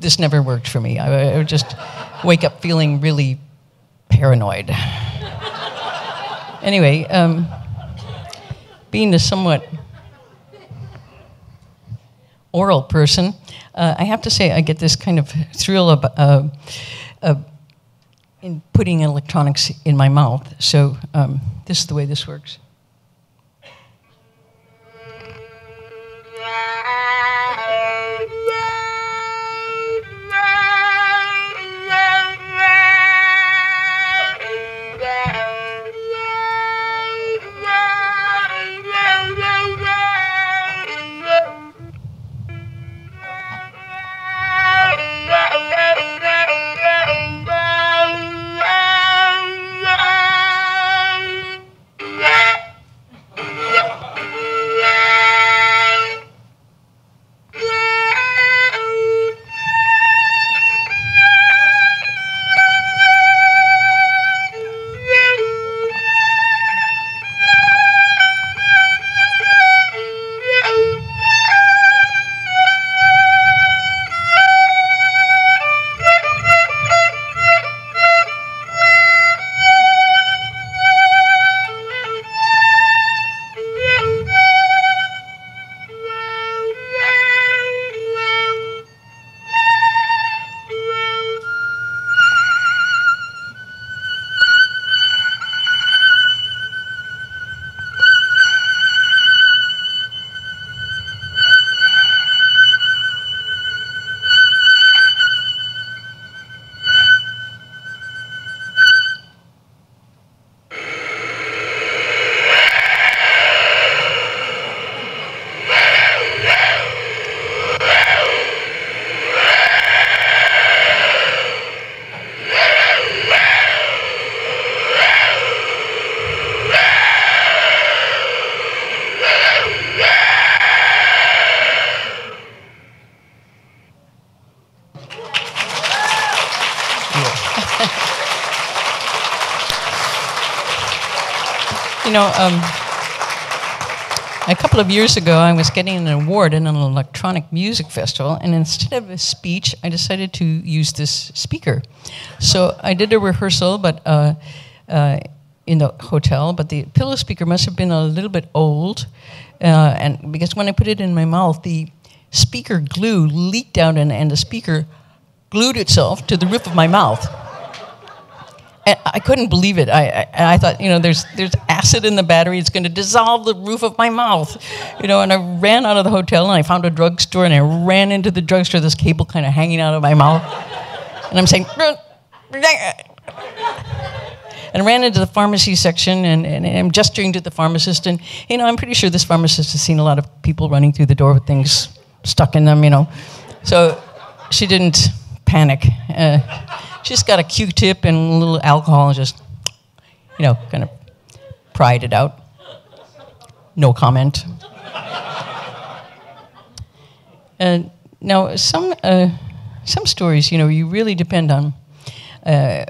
this never worked for me. I, I would just wake up feeling really paranoid. anyway, um, being a somewhat oral person, uh, I have to say I get this kind of thrill of, uh, of in putting electronics in my mouth. So um, this is the way this works. You know, um, a couple of years ago, I was getting an award in an electronic music festival, and instead of a speech, I decided to use this speaker. So I did a rehearsal, but uh, uh, in the hotel, but the pillow speaker must have been a little bit old, uh, and because when I put it in my mouth, the speaker glue leaked out, and, and the speaker glued itself to the roof of my mouth. I couldn't believe it. I, I, I, thought, you know, there's, there's acid in the battery. It's going to dissolve the roof of my mouth. You know, and I ran out of the hotel and I found a drugstore and I ran into the drugstore, this cable kind of hanging out of my mouth. And I'm saying, and ran into the pharmacy section and, and I'm gesturing to the pharmacist. And, you know, I'm pretty sure this pharmacist has seen a lot of people running through the door with things stuck in them, you know. So she didn't panic. Uh, she just got a Q tip and a little alcohol and just, you know, kind of pried it out. No comment. And now, some, uh, some stories, you know, you really depend on uh,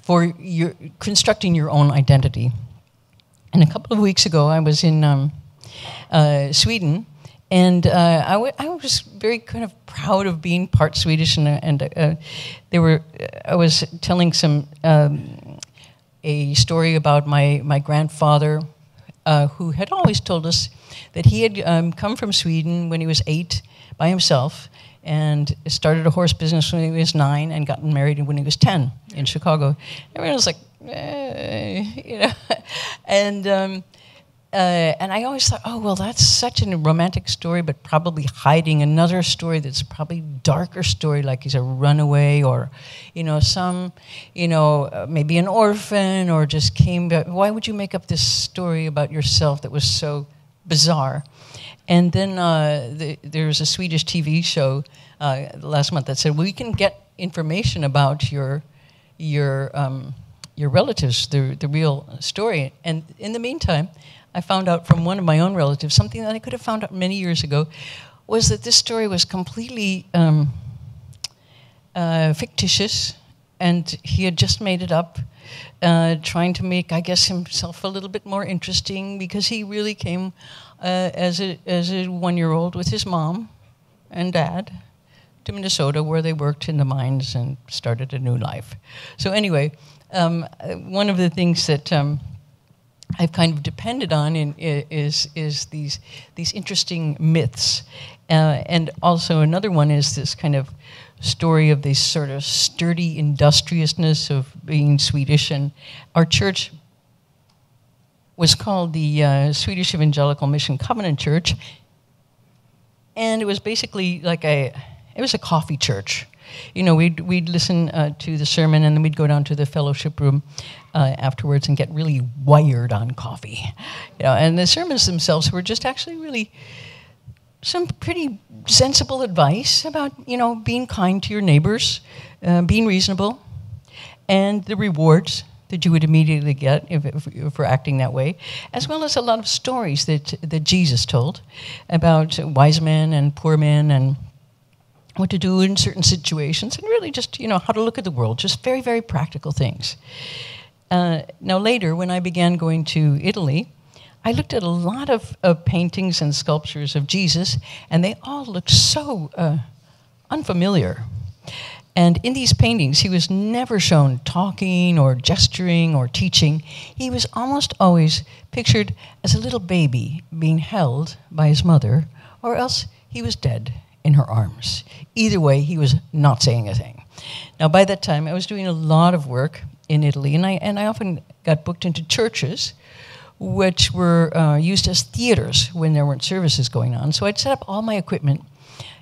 for your, constructing your own identity. And a couple of weeks ago, I was in um, uh, Sweden, and uh, I, w- I was very kind of proud of being part Swedish, and, and uh, they were. I was telling some um, a story about my my grandfather, uh, who had always told us that he had um, come from Sweden when he was eight by himself, and started a horse business when he was nine and gotten married when he was 10 in Chicago. Everyone was like, eh, you know, and, um, uh, and I always thought, oh, well, that's such a romantic story, but probably hiding another story that's probably darker story, like he's a runaway or, you know, some, you know, uh, maybe an orphan or just came back. Why would you make up this story about yourself that was so bizarre? And then uh, the, there was a Swedish TV show uh, last month that said well, we can get information about your your um, your relatives, the the real story. And in the meantime, I found out from one of my own relatives something that I could have found out many years ago, was that this story was completely um, uh, fictitious, and he had just made it up. Uh, trying to make, I guess, himself a little bit more interesting because he really came uh, as a, as a one year old with his mom and dad to Minnesota, where they worked in the mines and started a new life. So, anyway, um, one of the things that um, I've kind of depended on in, is, is these, these interesting myths. Uh, and also, another one is this kind of story of this sort of sturdy industriousness of being Swedish. And our church was called the uh, Swedish Evangelical Mission Covenant Church, and it was basically like a it was a coffee church. You know, we'd we'd listen uh, to the sermon, and then we'd go down to the fellowship room uh, afterwards and get really wired on coffee. You know, and the sermons themselves were just actually really some pretty sensible advice about you know being kind to your neighbors, uh, being reasonable, and the rewards that you would immediately get if, if, if, acting that way, as well as a lot of stories that, that Jesus told about wise men and poor men and what to do in certain situations, and really just, you know, how to look at the world, just very, very practical things. Uh, now, later, when I began going to Italy, I looked at a lot of, of paintings and sculptures of Jesus, and they all looked so uh, unfamiliar. And in these paintings, he was never shown talking or gesturing or teaching. He was almost always pictured as a little baby being held by his mother, or else he was dead in her arms. Either way, he was not saying a thing. Now, by that time, I was doing a lot of work in Italy, and I, and I often got booked into churches which were uh, used as theaters when there weren't services going on. So I'd set up all my equipment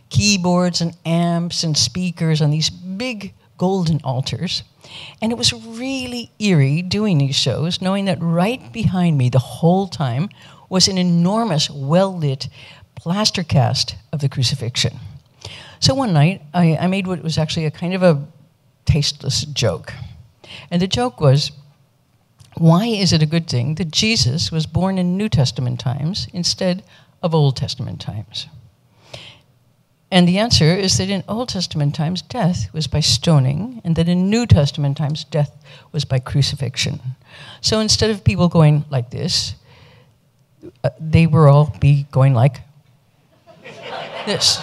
keyboards and amps and speakers on these big golden altars. And it was really eerie doing these shows, knowing that right behind me the whole time was an enormous, well lit plaster cast of the crucifixion. So one night, I, I, made what was actually a kind of a tasteless joke. And the joke was why is it a good thing that Jesus was born in New Testament times instead of Old Testament times? And the answer is that in Old Testament times, death was by stoning, and that in New Testament times, death was by crucifixion. So instead of people going like this, uh, they were all be going like this,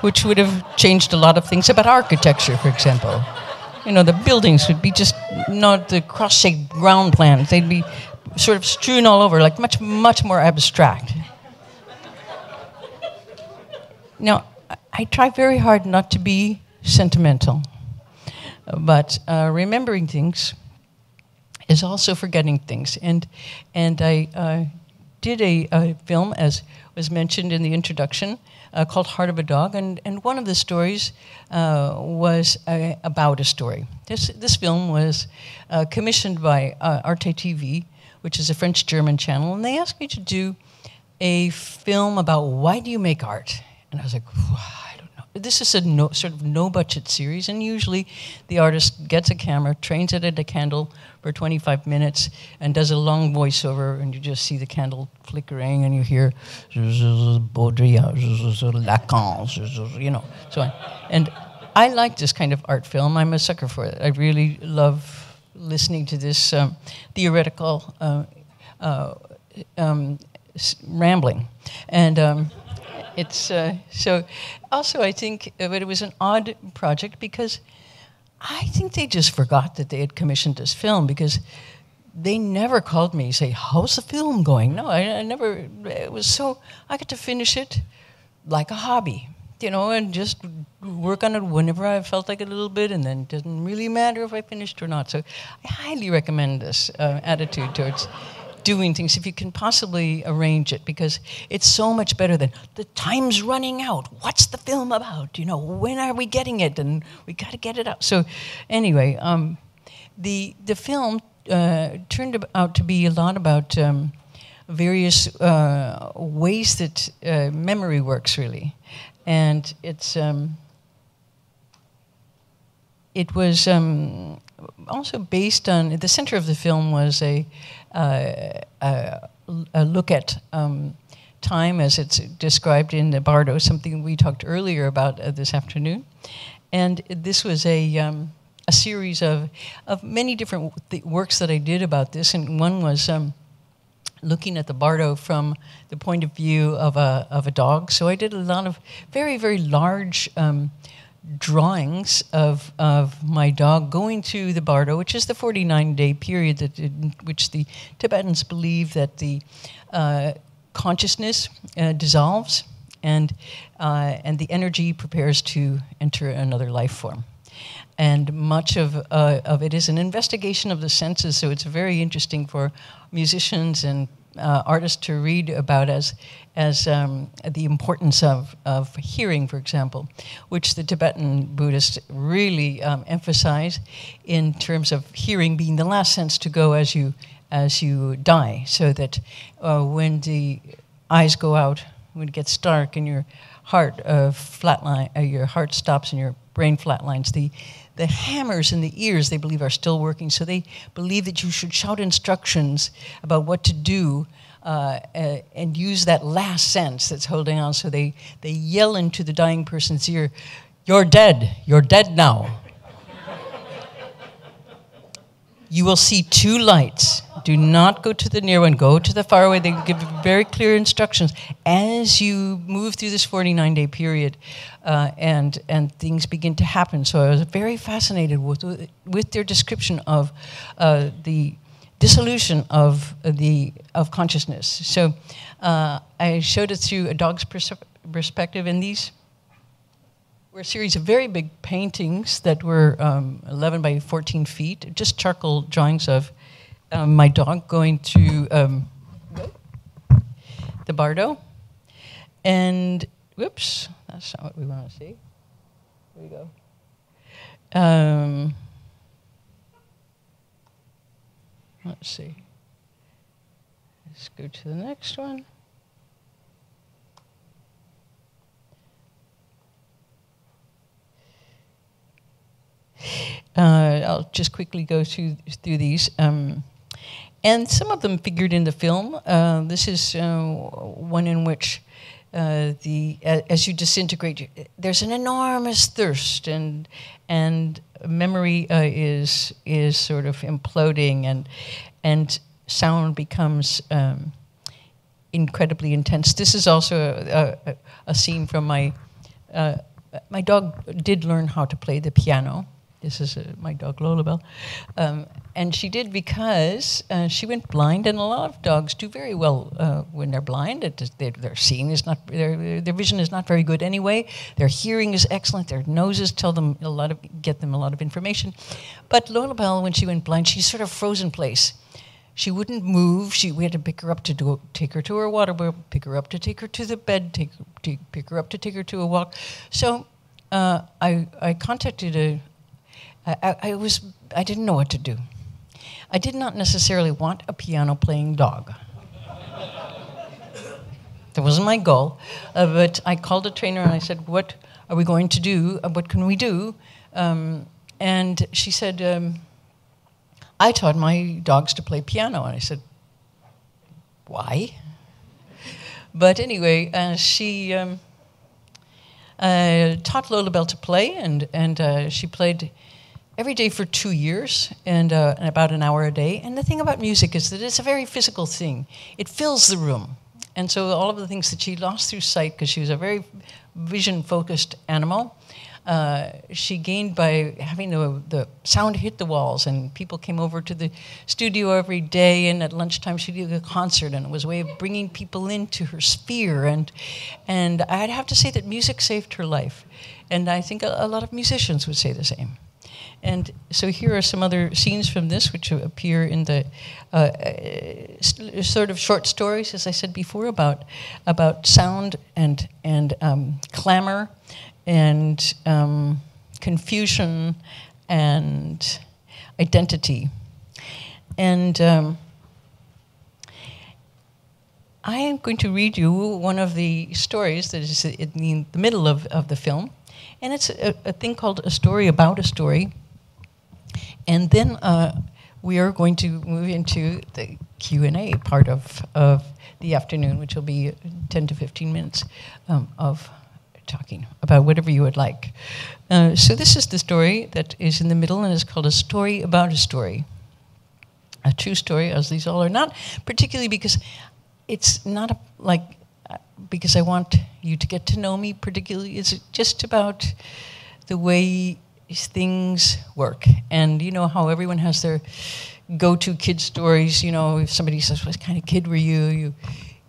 which would have changed a lot of things about architecture, for example. You know, the buildings would be just not the cross-shaped ground plans; they'd be sort of strewn all over, like much, much more abstract. Now, I try very hard not to be sentimental, but uh, remembering things is also forgetting things. And, and I uh, did a, a film, as was mentioned in the introduction, uh, called Heart of a Dog, and, and one of the stories uh, was uh, about a story. This, this film was uh, commissioned by uh, Arte TV, which is a French German channel, and they asked me to do a film about why do you make art? And I was like. This is a no, sort of no budget series, and usually the artist gets a camera, trains it at a candle for 25 minutes, and does a long voiceover, and you just see the candle flickering, and you hear Baudrillard, Lacan, you know, so on. And I like this kind of art film. I'm a sucker for it. I really love listening to this um, theoretical uh, uh, um, rambling. And um, it's uh, so also, I think, uh, but it was an odd project because I think they just forgot that they had commissioned this film because they never called me say how's the film going? No I, I, never it was so i got to finish it like a hobby you know and just work on it whenever i felt like a little bit and then it doesn't really matter if i finished or not. So i highly recommend this uh, attitude towards doing things if you can possibly arrange it because it's so much better than the time's running out. What's the film about? You know, when are we getting it? And we got to get it out. So, anyway, um, the the film uh, turned out to be a lot about um, various uh, ways that uh, memory works, really, and it's. Um, it was um, also based on the center of the film was a a look at um, time as it's described in the Bardo, something we talked earlier about uh, this afternoon. And this was a, um, a series of, of many different works that I did about this. And one was um, looking at the Bardo from the point of view of a, of a dog. So I did a lot of very, very large um, drawings of, of my dog going to the bardo, which is the 49 day period that, in which the Tibetans believe that the uh, consciousness uh, dissolves and, uh, and the energy prepares to enter another life form. And much of, uh, of it is an investigation of the senses, so it's very interesting for musicians and uh, artists to read about as, as um, the importance of, of hearing, for example, which the Tibetan Buddhists really um, emphasize in terms of hearing being the last sense to go as you, as you die, so that uh, when the eyes go out, when it gets dark and your heart uh, flatline, uh, your heart stops and your brain flatlines, the the hammers in the ears they believe are still working. So they believe that you should shout instructions about what to do uh, uh, and use that last sense that's holding on. So they, they yell into the dying person's ear, You're dead. You're dead now. You will see two lights. Do not go to the near one, go to the far away. They give very clear instructions as you move through this 49 day period uh, and, and things begin to happen. So I was very fascinated with, with their description of uh, the dissolution of the of consciousness. So uh, I showed it through a dog's pers- perspective, and these were a series of very big paintings that were um, 11 by 14 feet, just charcoal drawings of um, my dog going to um, the Bardo. And, whoops, that's not what we want to see. Here we go. Um, let's see. Let's go to the next one. Uh, I'll just quickly go through through these. Um, and some of them figured in the film. Uh, this is uh, one in which uh, the as you disintegrate, there's an enormous thirst, and and memory uh, is is sort of imploding, and and sound becomes um, incredibly intense. This is also a, a, a scene from my uh, my dog did learn how to play the piano this is uh, my dog Lolabelle. Um, and she did because uh, she went blind, and a lot of dogs do very well uh, when they're blind. It, their, their seeing is not, their, their vision is not very good anyway. Their hearing is excellent. Their noses tell them a lot of, get them a lot of information. But Lolabelle, when she went blind, she's sort of frozen place she wouldn't move. She, we had to pick her up to do, take her to her water bowl, pick her up to take her to the bed, take, take pick her up to take her to a walk. So uh, I, I contacted a, I, I was, I didn't know what to do. I did not necessarily want a piano playing dog. that wasn't my goal. Uh, but I called a trainer and I said, What are we going to do? Uh, what can we do? Um, and she said, um, I taught my dogs to play piano. And I said, Why? But anyway, uh, she um, uh, taught Lolabelle to play, and, and uh, she played every day for two years and, uh, about an hour a day. And the thing about music is that it's a very physical thing, it fills the room. And so all of the things that she lost through sight, because she was a very vision focused animal, uh, she gained by having the, the sound hit the walls, and people came over to the studio every day. And at lunchtime, she'd do a concert, and it was a way of bringing people into her sphere. And and I'd have to say that music saved her life, and I think a, a lot of musicians would say the same. And so here are some other scenes from this, which appear in the uh, uh, sort of short stories, as I said before, about about sound and and um, clamor and um, confusion and identity. And um, I am going to read you one of the stories that is in the middle of, of the film. And it's a, a thing called A Story About a Story. And then uh, we are going to move into the Q&A part of, of the afternoon, which will be 10 to 15 minutes um, of talking about whatever you would like. Uh, so, this is the story that is in the middle and is called A Story About a Story. A true story, as these all are not, particularly because it's not a, like, uh, because I want you to get to know me, particularly, it's just about the way things work. And you know how everyone has their go to kid stories. You know, if somebody says, What kind of kid were you? You,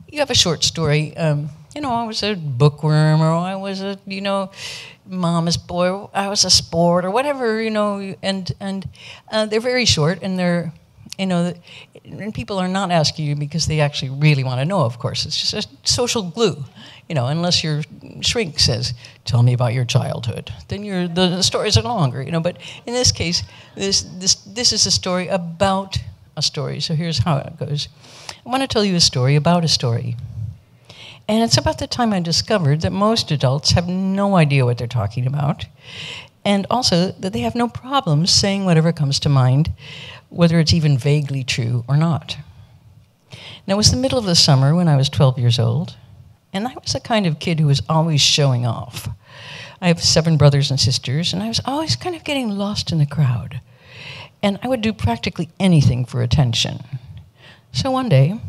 you have a short story. Um, you know, I was a bookworm or I was a, you know, mama's boy, I was a sport or whatever, you know, and, and uh, they're very short and they're, you know, and people are not asking you because they actually really want to know, of course. It's just a social glue, you know, unless your shrink says, tell me about your childhood. Then the stories are longer, you know, but in this case, this, this, this is a story about a story. So here's how it goes. I want to tell you a story about a story. And it's about the time I discovered that most adults have no idea what they're talking about, and also that they have no problems saying whatever comes to mind, whether it's even vaguely true or not. Now, it was the middle of the summer when I was 12 years old, and I was the kind of kid who was always showing off. I have seven brothers and sisters, and I was always kind of getting lost in the crowd. And I would do practically anything for attention. So one day,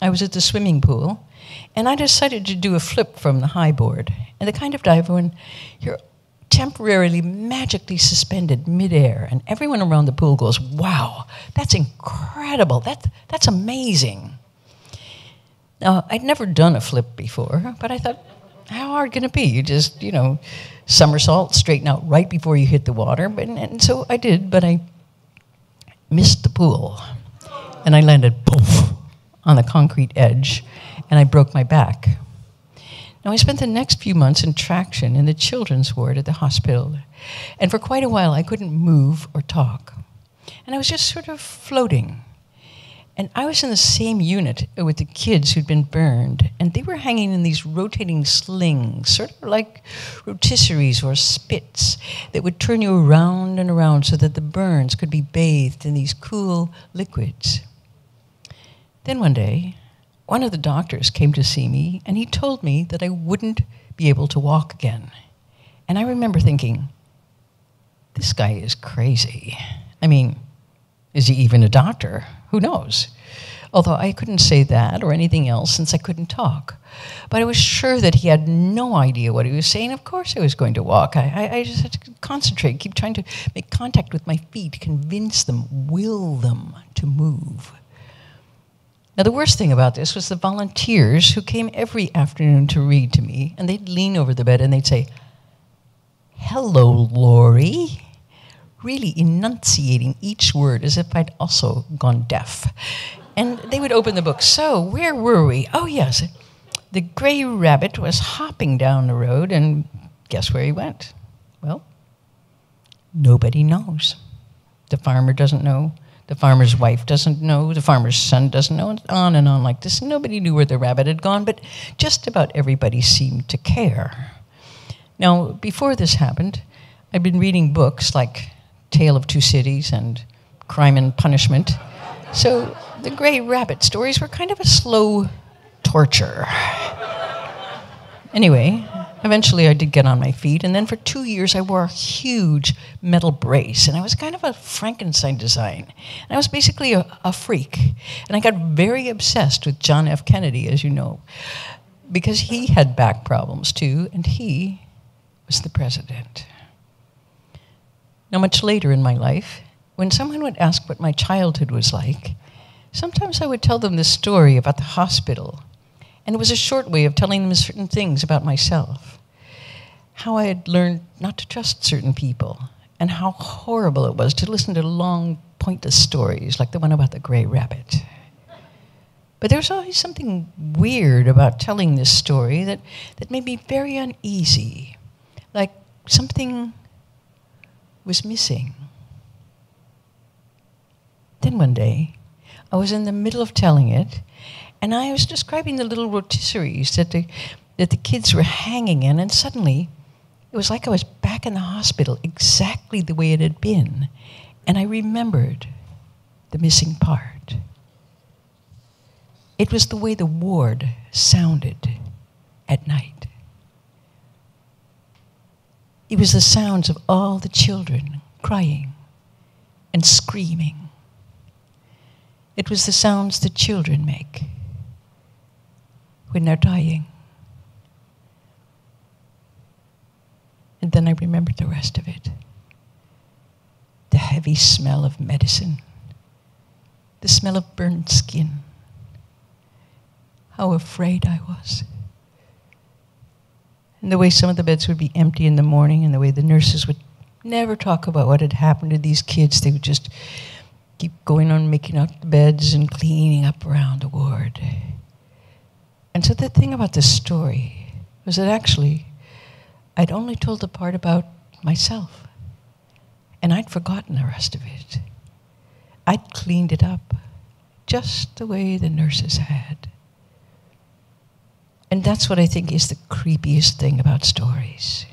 I was at the swimming pool and I decided to do a flip from the high board, and the kind of dive when you're temporarily, magically suspended midair, and everyone around the pool goes, Wow, that's incredible. That, that's amazing. Now, I'd never done a flip before, but I thought, how hard can it be? You just, you know, somersault, straighten out right before you hit the water. But, and so I did, but I missed the pool. And I landed, poof, on the concrete edge and I broke my back. Now, I spent the next few months in traction in the children's ward at the hospital, and for quite a while I couldn't move or talk. And I was just sort of floating. And I was in the same unit with the kids who'd been burned, and they were hanging in these rotating slings, sort of like rotisseries or spits, that would turn you around and around so that the burns could be bathed in these cool liquids. Then one day, one of the doctors came to see me and he told me that I wouldn't be able to walk again. And I remember thinking, this guy is crazy. I mean, is he even a doctor? Who knows? Although I couldn't say that or anything else since I couldn't talk. But I was sure that he had no idea what he was saying. Of course, I was going to walk. I, I, just had to concentrate, keep trying to make contact with my feet, convince them, will them to move. Now, the worst thing about this was the volunteers who came every afternoon to read to me, and they'd lean over the bed and they'd say, Hello, Laurie, really enunciating each word as if I'd also gone deaf. And they would open the book. So, where were we? Oh, yes. The gray rabbit was hopping down the road, and guess where he went? Well, nobody knows. The farmer doesn't know. The farmer's wife doesn't know. The farmer's son doesn't know. And on and on like this. Nobody knew where the rabbit had gone, but just about everybody seemed to care. Now, before this happened, I'd been reading books like Tale of Two Cities and Crime and Punishment. So the Gray Rabbit stories were kind of a slow torture. Anyway, eventually I did get on my feet, and then for two years I wore a huge metal brace, and I was kind of a Frankenstein design. And I was basically a, a freak. And I got very obsessed with John F. Kennedy, as you know, because he had back problems too, and he was the president. Now, much later in my life, when someone would ask what my childhood was like, sometimes I would tell them this story about the hospital. And it was a short way of telling them certain things about myself. How I had learned not to trust certain people, and how horrible it was to listen to long, pointless stories like the one about the gray rabbit. But there was always something weird about telling this story that, that made me very uneasy like something was missing. Then one day, I was in the middle of telling it, and I was describing the little rotisseries that the, that the kids were hanging in, and suddenly it was like I was back in the hospital exactly the way it had been. And I remembered the missing part. It was the way the ward sounded at night. It was the sounds of all the children crying and screaming. It was the sounds that children make when they're dying. And then I remembered the rest of it the heavy smell of medicine, the smell of burned skin. How afraid I was. And the way some of the beds would be empty in the morning, and the way the nurses would never talk about what had happened to these kids. They would just keep going on making up the beds and cleaning up around the ward. And so the thing about this story was that actually I'd only told the part about myself, and I'd forgotten the rest of it. I'd cleaned it up just the way the nurses had. And that's what I think is the creepiest thing about stories.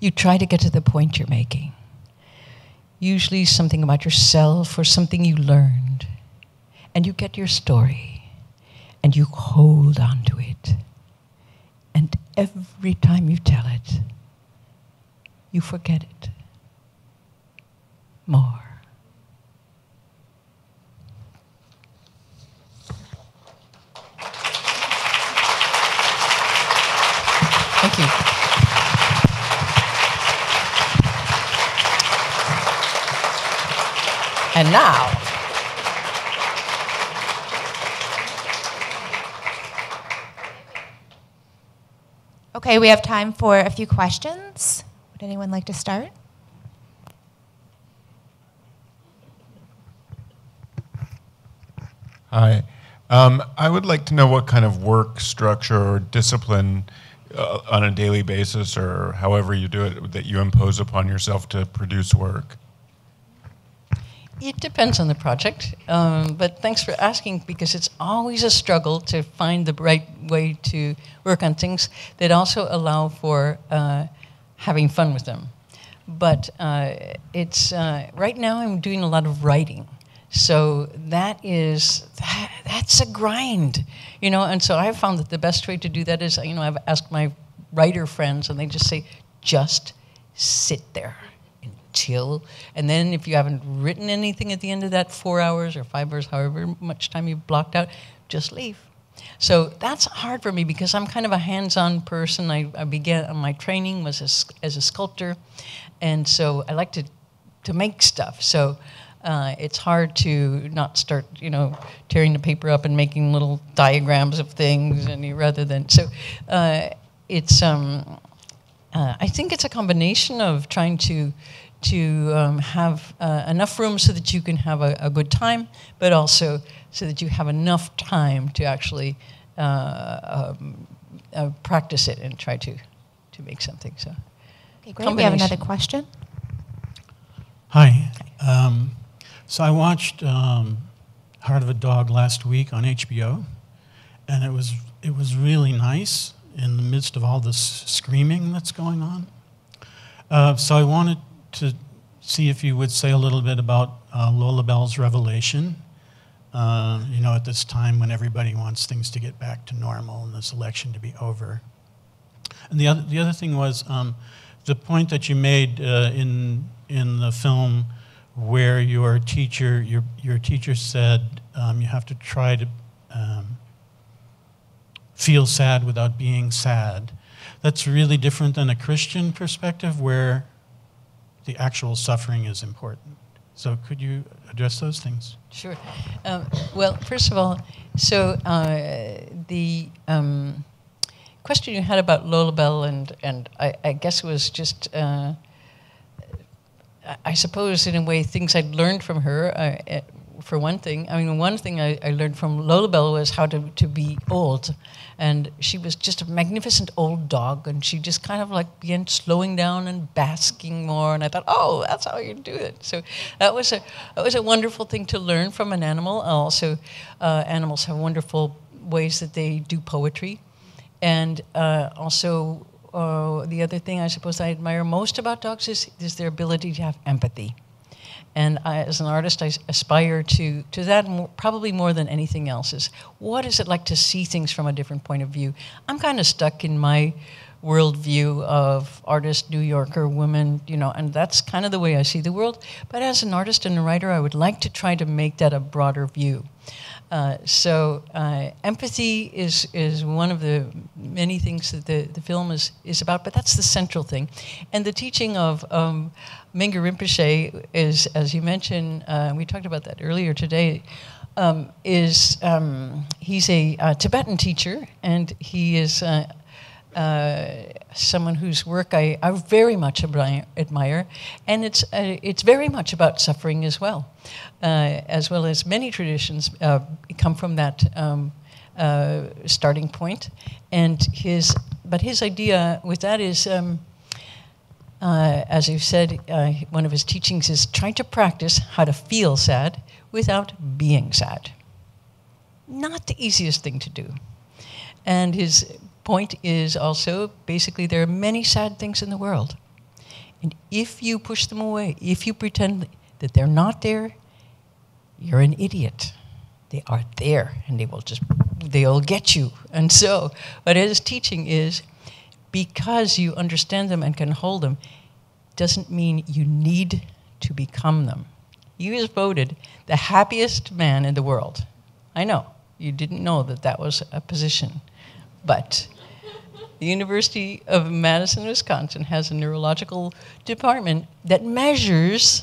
You try to get to the point you're making, usually something about yourself or something you learned, and you get your story and you hold on to it. And every time you tell it, you forget it more. Thank you. And now, Okay, we have time for a few questions. Would anyone like to start? Hi. Um, I would like to know what kind of work structure or discipline uh, on a daily basis or however you do it that you impose upon yourself to produce work. It depends on the project, um, but thanks for asking because it's always a struggle to find the right way to work on things that also allow for uh, having fun with them. But uh, it's uh, right now I'm doing a lot of writing, so that is that, that's a grind, you know. And so I've found that the best way to do that is, you know, I've asked my writer friends, and they just say, just sit there chill. And then if you haven't written anything at the end of that four hours or five hours, however much time you've blocked out, just leave. So that's hard for me because I'm kind of a hands-on person. I, I began my training was as, as a sculptor, and so I like to to make stuff. So uh, it's hard to not start, you know, tearing the paper up and making little diagrams of things, and rather than so uh, it's. Um, uh, I think it's a combination of trying to to um, have uh, enough room so that you can have a, a, good time, but also so that you have enough time to actually uh, um, uh, practice it and try to, to make something. So, Okay, great. We have another question. Hi. Um, so I watched um, Heart of a Dog last week on HBO, and it was it was really nice in the midst of all this screaming that's going on. Uh, so I wanted to see if you would say a little bit about uh, Lolabelle's revelation. Uh, you know, at this time when everybody wants things to get back to normal and this election to be over. And the other, the other thing was um, the point that you made uh, in, in the film where your teacher, your, your teacher said um, you have to try to um, feel sad without being sad. That's really different than a Christian perspective where the actual suffering is important. So could you address those things? Sure. Um, well, first of all, so uh, the um, question you had about Lolabelle, and, and I, I guess it was just, uh, I- suppose, in a way, things I'd learned from her. Uh, uh, for one thing, I mean, one thing I, I learned from Lolabelle was how to, to be old. And she was just a magnificent old dog, and she just kind of like began slowing down and basking more. And I thought, oh, that's how you do it. So that was a that was a wonderful thing to learn from an animal. Also, uh, animals have wonderful ways that they do poetry, and uh, also uh, the other thing I suppose I admire most about dogs is is their ability to have empathy. And I, as an artist, I aspire to, to that more, probably more than anything else. Is what is it like to see things from a different point of view? I'm kind of stuck in my worldview of artist, New Yorker, woman, you know, and that's kind of the way I see the world. But as an artist and a writer, I would like to try to make that a broader view. Uh, so uh, empathy is is one of the many things that the, the film is is about, but that's the central thing. And the teaching of um, Rinpoche is, as you mentioned, uh, we talked about that earlier today. Um, is um, he's a uh, Tibetan teacher, and he is uh, someone whose work I, I very much admire, and it's uh, it's very much about suffering as well, uh, as well as many traditions uh, come from that um, uh, starting point, and his but his idea with that is. Um, as you said, one of his teachings is trying to practice how to feel sad without being sad. Not the easiest thing to do. And his point is also basically there are many sad things in the world. And if you push them away, if you pretend that they're not there, you're an idiot. They are there and they will just, they'll get you. And so, what his teaching is because you understand them and can hold them, doesn't mean you need to become them. He was voted the happiest man in the world. I know, you didn't know that that was a position. But the University of Madison, Wisconsin has a neurological department that measures,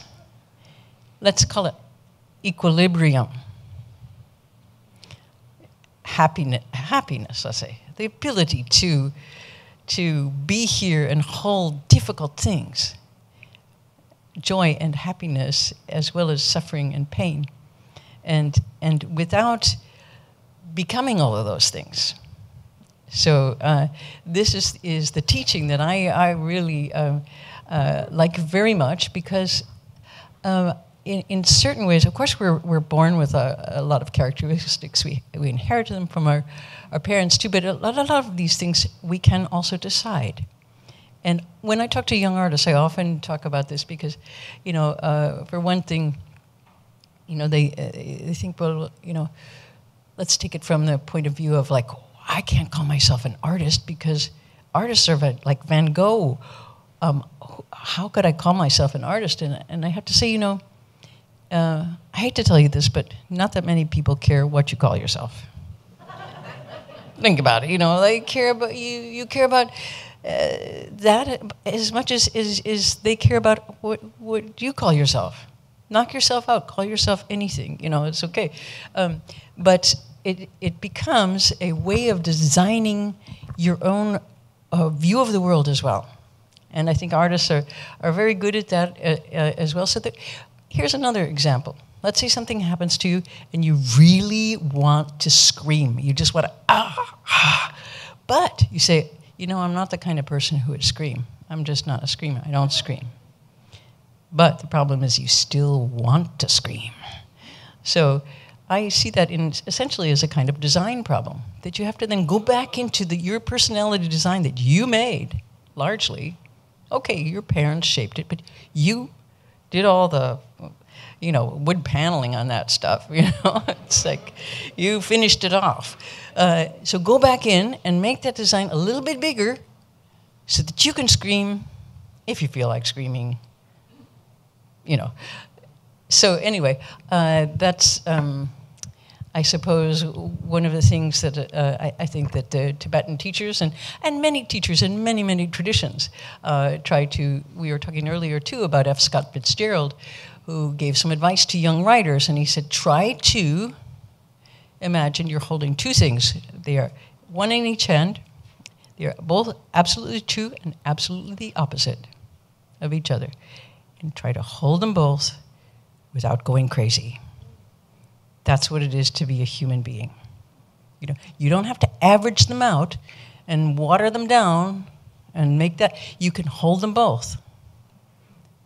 let's call it equilibrium. Happiness, happiness, let's say, the ability to, to be here and hold difficult things, joy and happiness, as well as suffering and pain. And, and without becoming all of those things. So uh, this is, is the teaching that I, I really uh, uh, like very much because uh, in, in certain ways, of course, we're, we're born with a, a lot of characteristics. We, we inherit them from our, our parents too, but a lot, a lot of these things we can also decide. And when I talk to young artists, I often talk about this because, you know, uh, for one thing, you know, they, uh, they think, well, you know, let's take it from the point of view of like, I can't call myself an artist because artists are like Van Gogh. Um, how could I call myself an artist? And, and I have to say, you know, uh, I hate to tell you this, but not that many people care what you call yourself. Think about it. You know, they care about you. You care about uh, that as much as, is as they care about what what you call yourself. Knock yourself out. Call yourself anything. You know, it's okay. Um, but it it becomes a way of designing your own uh, view of the world as well. And I think artists are, are very good at that uh, uh, as well. So that, here's another example. Let's say something happens to you and you really want to scream. You just want to, ah, ah. But you say, you know, I'm not the kind of person who would scream. I'm just not a screamer. I don't scream. But the problem is you still want to scream. So I see that in essentially as a kind of design problem that you have to then go back into the, your personality design that you made largely. Okay, your parents shaped it, but you did all the you know wood paneling on that stuff you know? It's like you finished it off. Uh, so go back in and make that design a little bit bigger so that you can scream if you feel like screaming you know? So anyway uh, that's um, I suppose one of the things that uh, I, I, think that the Tibetan teachers and, and many teachers in many, many traditions uh, try to, we were talking earlier too about F. Scott Fitzgerald, who gave some advice to young writers, and he said, try to imagine you're holding two things. They are one in each hand. They are both absolutely true and absolutely the opposite of each other. And try to hold them both without going crazy. That's what it is to be a human being. You know, you don't have to average them out and water them down and make that. You can hold them both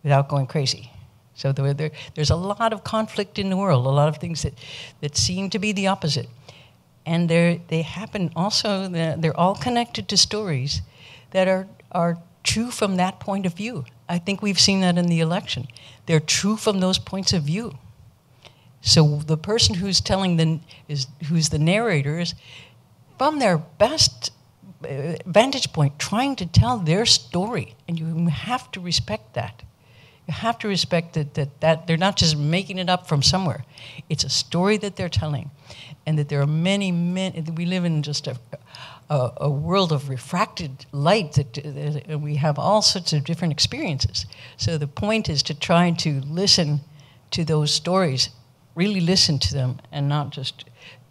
without going crazy. So there, there, there's a lot of conflict in the world, a lot of things that, that seem to be the opposite. And they happen also, they're all connected to stories that are, are true from that point of view. I think we've seen that in the election. They're true from those points of view. So the person who's telling the is who's the narrator is from their best uh, vantage point trying to tell their story. And you have to respect that. You have to respect that, that, that they're not just making it up from somewhere. It's a story that they're telling. And that there are many many we live in just a, a, a world of refracted light that uh, we have all sorts of different experiences. So the point is to try to listen to those stories really listen to them and not just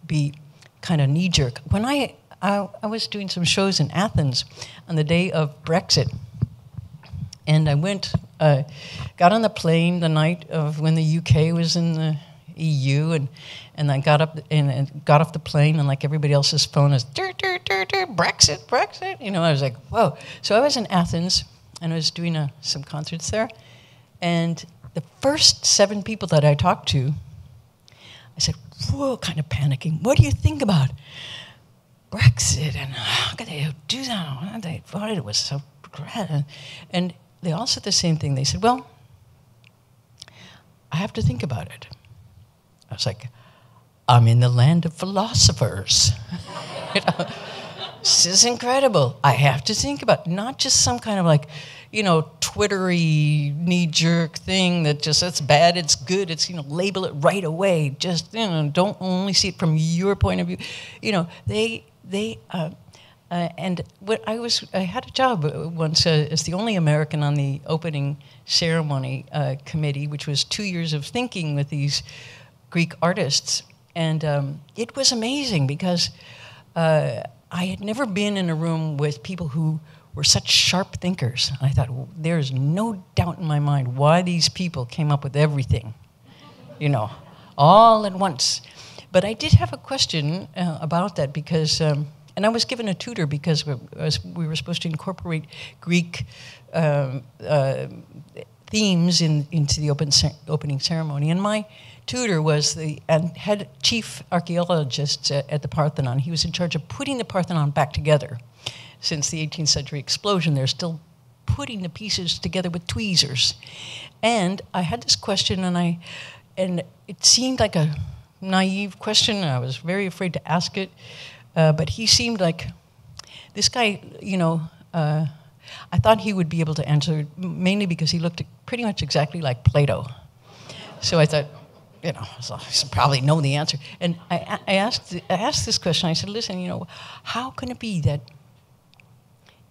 be kind of knee jerk. When I, I, I was doing some shows in Athens on the day of Brexit, and I went, uh, got on the plane the night of when the UK was in the EU, and, and I got up and, and got off the plane, and like everybody else's phone is dur, dur, dur, dur, Brexit, Brexit. You know, I was like, whoa. So I was in Athens, and I was doing a, some concerts there, and the first seven people that I talked to I said, whoa, kind of panicking. What do you think about Brexit? And how could they do that? They thought it was so great. And they all said the same thing. They said, well, I have to think about it. I was like, I'm in the land of philosophers. you know, this is incredible. I have to think about it. not just some kind of like you know, twittery knee jerk thing that just it's bad, it's good, it's you know, label it right away. Just you know, don't only see it from your point of view. You know, they they. Uh, uh, and what I was, I had a job once uh, as the only American on the opening ceremony uh, committee, which was two years of thinking with these Greek artists, and um, it was amazing because uh, I had never been in a room with people who were such sharp thinkers. I thought, well, there's no doubt in my mind why these people came up with everything, you know, all at once. But I did have a question uh, about that because, um, and I was given a tutor because we, we were supposed to incorporate Greek um, uh, themes in, into the open opening ceremony. And my tutor was the and head chief archaeologist at the Parthenon. He was in charge of putting the Parthenon back together since the 18th century explosion. They're still putting the pieces together with tweezers. And I had this question, and I, and it seemed like a naive question. I was very afraid to ask it, uh, but he seemed like this guy. You know, uh, I thought he would be able to answer mainly because he looked pretty much exactly like Plato. So I thought, you know, so I probably know the answer. And I, I asked, I asked this question. I said, listen, you know, how can it be that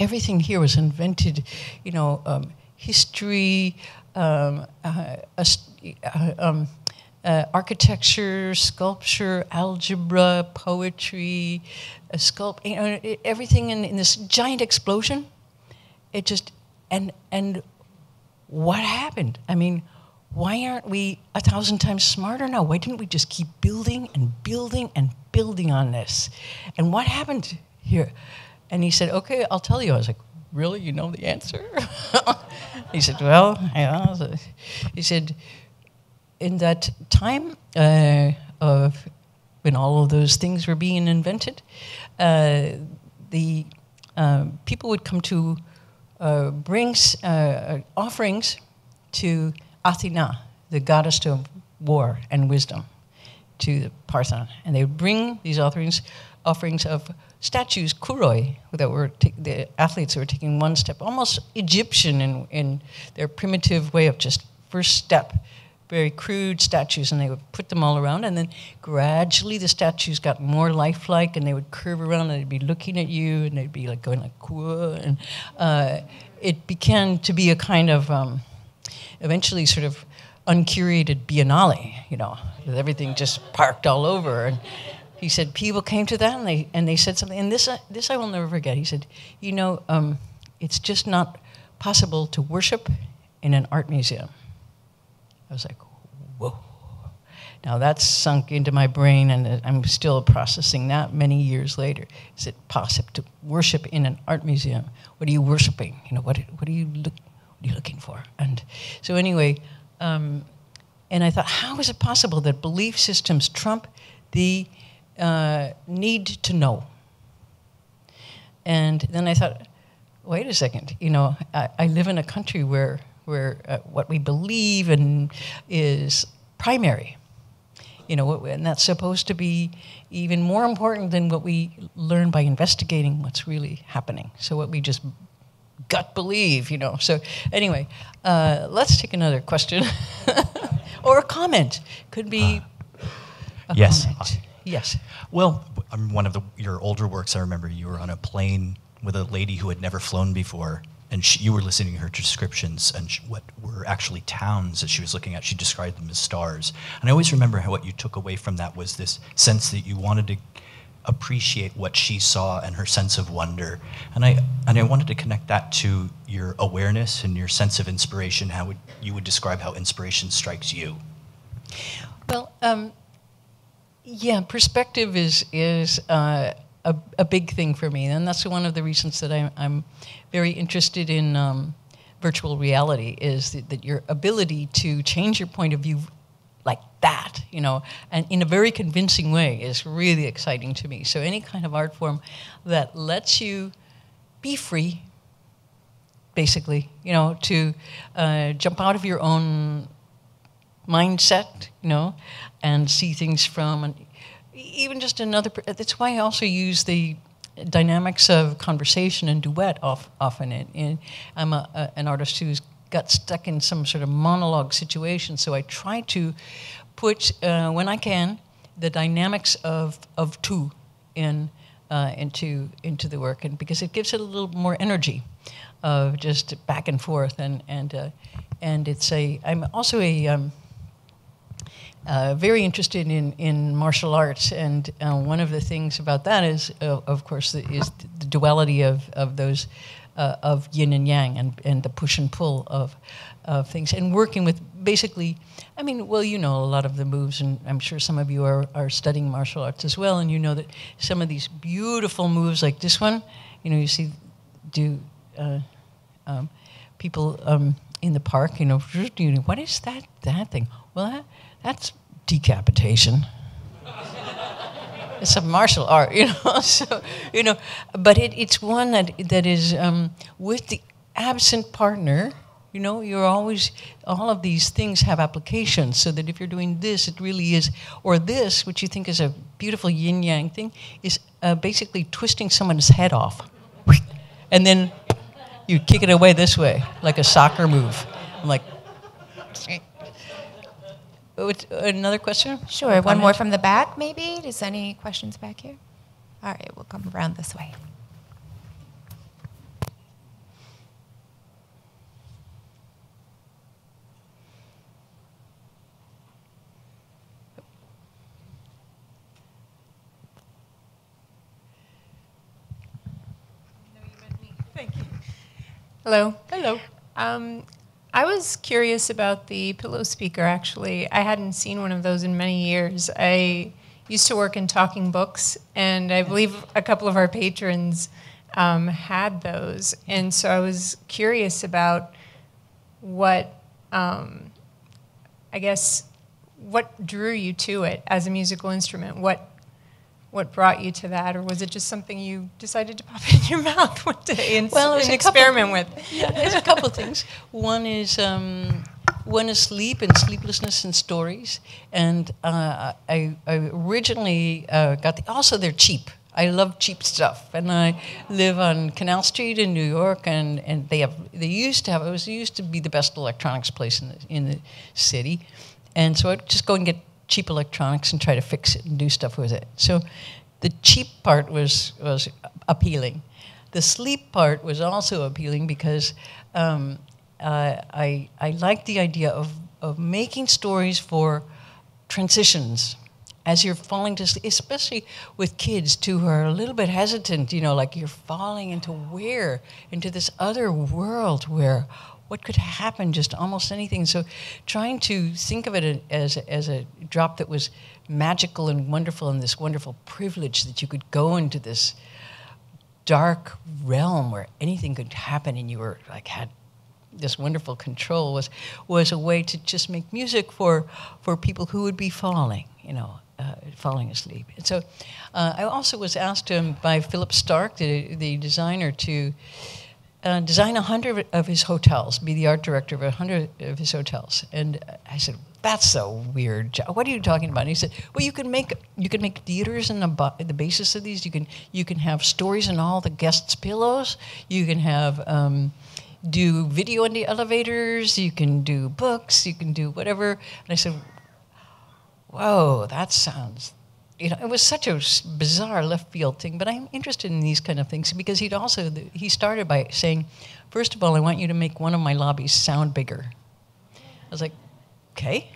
everything here was invented, you know, um, history, um, uh, uh, um, uh, architecture, sculpture, algebra, poetry, sculpt, you know, everything in, in this giant explosion. It just, and, and what happened? I mean, why aren't we a thousand times smarter now? Why didn't we just keep building and building and building on this? And what happened here? And he said, okay, I'll tell you. I was like, really? You know the answer? he said, well, yeah. He said, in that time uh, of when all of those things were being invented, uh, the uh, people would come to uh, bring uh, offerings to Athena, the goddess of war and wisdom, to the Parthenon, and they would bring these offerings, offerings of statues, kuroi, that were the athletes that were taking one step, almost Egyptian in, in their primitive way of just first step very crude statues, and they would put them all around. And then gradually the statues got more lifelike, and they would curve around, and they'd be looking at you, and they'd be like going like, Whoa. and uh, it began to be a kind of um, eventually sort of uncurated biennale, you know, with everything just parked all over. And he said people came to that, and they and they said something, and this uh, this I will never forget. He said, you know, um, it's just not possible to worship in an art museum. I was like, whoa. Now that's sunk into my brain, and I'm still processing that many years later. Is it possible to worship in an art museum? What are you worshiping? You know, what, what are you look, what are you looking for? And so anyway, um, and I thought, how is it possible that belief systems trump the uh, need to know? And then I thought, wait a second. You know, I, I live in a country where where uh, what we believe in is primary. You know, and that's supposed to be even more important than what we learn by investigating what's really happening. So what we just gut believe, you know. So anyway, uh, let's take another question or a comment. Could be. Uh, yes. Comment. Yes. Well, one of the, your older works, I remember you were on a plane with a lady who had never flown before, and she, you were listening to her descriptions and she, what were actually towns that she was looking at. She described them as stars. And I always remember how what you took away from that was this sense that you wanted to appreciate what she saw and her sense of wonder. And I, and I wanted to connect that to your awareness and your sense of inspiration, how would, you would describe how inspiration strikes you. Well, um, yeah, perspective is, is uh, a, a big thing for me. And that's one of the reasons that I, I'm very interested in um, virtual reality is that, that, your ability to change your point of view like that, you know, and in a very convincing way is really exciting to me. So any kind of art form that lets you be free, basically, you know, to uh, jump out of your own mindset, you know, and see things from and even just another. That's why I also use the dynamics of conversation and duet off, often. In, in I'm a, a, an artist who's got stuck in some sort of monologue situation, so I try to put, uh, when I can, the dynamics of, of two in, uh, into, into the work, and because it gives it a little more energy of just back and forth, and, and, uh, and it's a, I'm also a, um, uh, very interested in, in martial arts, and uh, one of the things about that is, uh, of course, the, is the duality of, of those uh, of yin and yang, and, and the push and pull of, of things, and working with basically, I mean, well, you know a lot of the moves, and I'm sure some of you are, are studying martial arts as well, and you know that some of these beautiful moves, like this one, you know, you see, do uh, um, people um, in the park, you know, what is that that thing? Well, that that's decapitation. it's a martial art, you know. so you know, but it, it's one that that is um, with the absent partner. You know, you're always all of these things have applications. So that if you're doing this, it really is, or this, which you think is a beautiful yin yang thing, is uh, basically twisting someone's head off, and then you kick it away this way like a soccer move. I'm like, Another question? Sure. One more from the back, maybe. Is any questions back here? All right, we'll come around this way. Hello. Hello. Um, I was curious about the pillow speaker, actually. I hadn't seen one of those in many years. I used to work in talking books, and I believe a couple of our patrons um, had those. And so I was curious about what, um, I guess, what drew you to it as a musical instrument? What what brought you to that, or was it just something you decided to pop in your mouth one day and, Well, and there's a couple- experiment with? Yeah, there's a couple of things. One is um, one is sleep and sleeplessness and stories. And uh, I, I originally uh, got the, also they're cheap. I love cheap stuff, and I live on Canal Street in New York, and, and they have they used to have it was used to be the best electronics place in the in the city, and so I'd just go and get cheap electronics and try to fix it and do stuff with it. So the cheap part was was appealing. The sleep part was also appealing because um, uh, I I liked the idea of of making stories for transitions as you're falling to sleep, especially with kids too who are a little bit hesitant, you know, like you're falling into where? Into this other world where what could happen, just almost anything. So trying to think of it as, as a drop that was magical and wonderful and this wonderful privilege that you could go into this dark realm where anything could happen and you were like had this wonderful control was was a way to just make music for for people who would be falling, you know, uh, falling asleep. And so, uh, I also was asked um, by Philippe Starck, the the designer, to uh, design a hundred of his hotels, be the art director of a hundred of his hotels. And I said, "That's a weird job. What are you talking about?" And he said, "Well, you can make you can make theaters in the, the basis of these. You can you can have stories in all the guests' pillows. You can have." Um, do video in the elevators, you can do books, you can do whatever. And I said, Whoa, that sounds, you know, it was such a bizarre left field thing, but I'm interested in these kind of things because he'd also, he started by saying, First of all, I want you to make one of my lobbies sound bigger. I was like, Okay.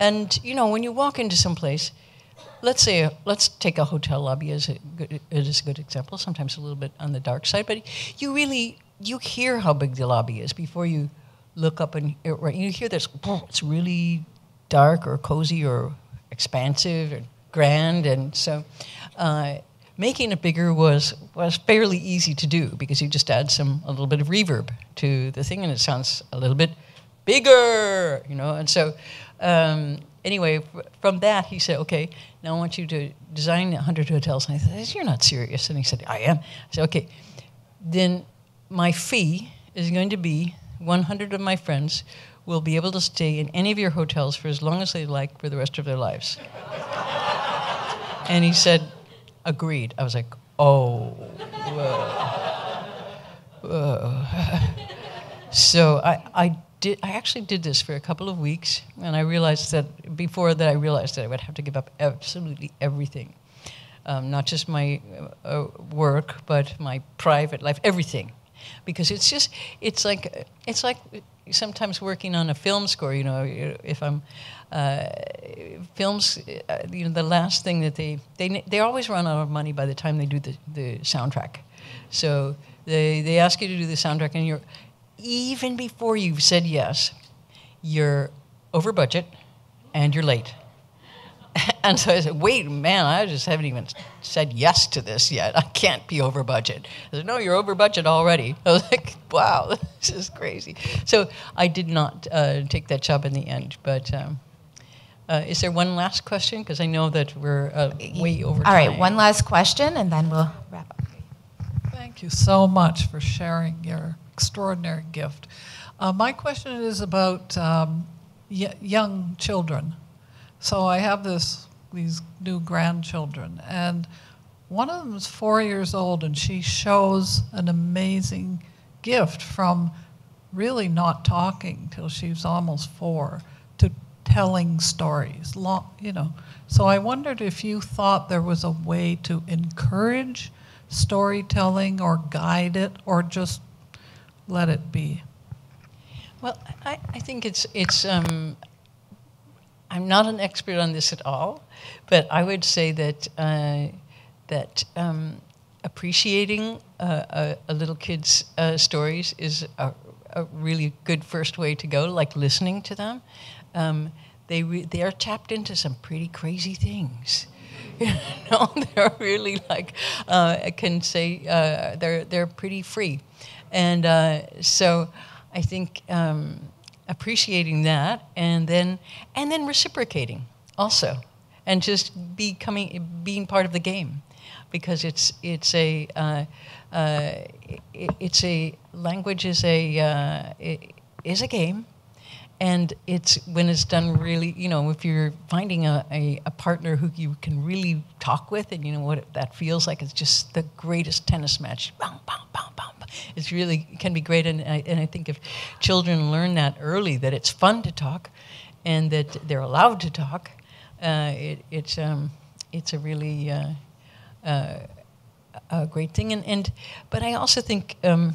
And, you know, when you walk into some place, let's say, let's take a hotel lobby as a good, as a good example, sometimes a little bit on the dark side, but you really, you hear how big the lobby is before you look up and you hear this, "Whoa, it's really dark or cozy or expansive and grand, and so uh, making it bigger was was fairly easy to do because you just add some a little bit of reverb to the thing and it sounds a little bit bigger, you know, and so. Um, anyway, from that, he said, okay, now I want you to design 100 hotels. And I said, you're not serious. And he said, I am. I said, okay, then my fee is going to be 100 of my friends will be able to stay in any of your hotels for as long as they like for the rest of their lives. And he said, agreed. I was like, oh, whoa. Whoa. so I, I did. I actually did this for a couple of weeks, and I realized that before that, I realized that I would have to give up absolutely everything, um, not just my uh, work, but my private life, everything, because it's just it's like it's like sometimes working on a film score. You know, if I'm uh, films, uh, you know, the last thing that they they they always run out of money by the time they do the the soundtrack, so they they ask you to do the soundtrack, and you're even before you've said yes, you're over budget and you're late. And so I said, wait, man, I just haven't even said yes to this yet. I can't be over budget. I said, no, you're over budget already. I was like, wow, this is crazy. So I did not uh, take that job in the end. But um, uh, is there one last question? Because I know that we're uh, way over time. All right, time. one last question, and then we'll wrap up. Thank you so much for sharing your extraordinary gift. Uh, my question is about um, y- young children. So I have this these new grandchildren, and one of them is four years old, and she shows an amazing gift from really not talking till she's almost four to telling stories. Long, you know. So I wondered if you thought there was a way to encourage storytelling or guide it, or just let it be. Well, I, I think it's it's. Um, I'm not an expert on this at all, but I would say that uh, that um, appreciating uh, a, a little kid's uh, stories is a, a really good first way to go, like listening to them. Um, they re- they are tapped into some pretty crazy things. You know, they're really like uh, I can say uh, they're they're pretty free, and uh, so I think um, appreciating that, and then and then reciprocating also, and just becoming being part of the game, because it's it's a uh, uh, it, it's a language is a uh, it, is a game and it's when it's done really you know if you're finding a, a, a, partner who you can really talk with and you know what that feels like it's just the greatest tennis match. Bam, bam, bam, bam. it's really can be great. And I, and I think if children learn that early that it's fun to talk and that they're allowed to talk uh, it, it's um, it's a really uh, uh, a great thing. And, and but I also think um,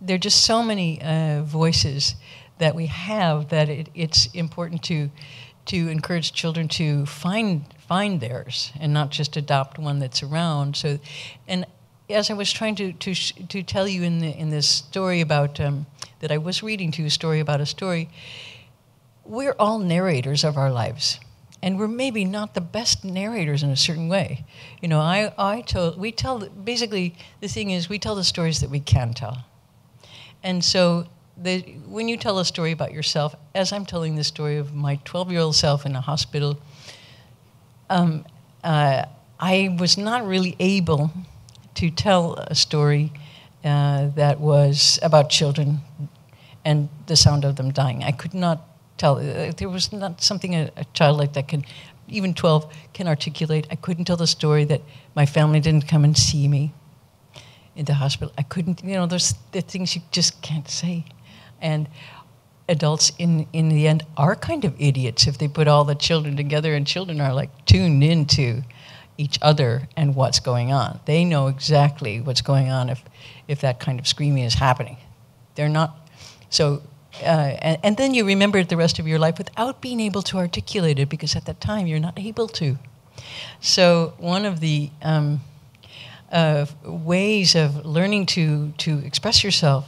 there are just so many uh, voices that we have that it, it's important to to encourage children to find find theirs and not just adopt one that's around. So, and as I was trying to to, to tell you in the in this story about um, that I was reading to you a story about a story, we're all narrators of our lives. And we're maybe not the best narrators in a certain way. You know, I, I told, we tell, basically, the thing is, we tell the stories that we can tell. And so the, when you tell a story about yourself, as I'm telling the story of my 12 year old self in a hospital, um, uh, I was not really able to tell a story uh, that was about children and the sound of them dying. I could not tell. Uh, there was not something a, a, child like that can, even 12, can articulate. I couldn't tell the story that my family didn't come and see me in the hospital. I couldn't, you know, there's the things you just can't say. And adults in, in the end are kind of idiots if they put all the children together and children are like tuned into each other and what's going on. They know exactly what's going on if, if that kind of screaming is happening. They're not, so, uh, and, and then you remember it the rest of your life without being able to articulate it because at that time you're not able to. So one of the um, uh, ways of learning to, to express yourself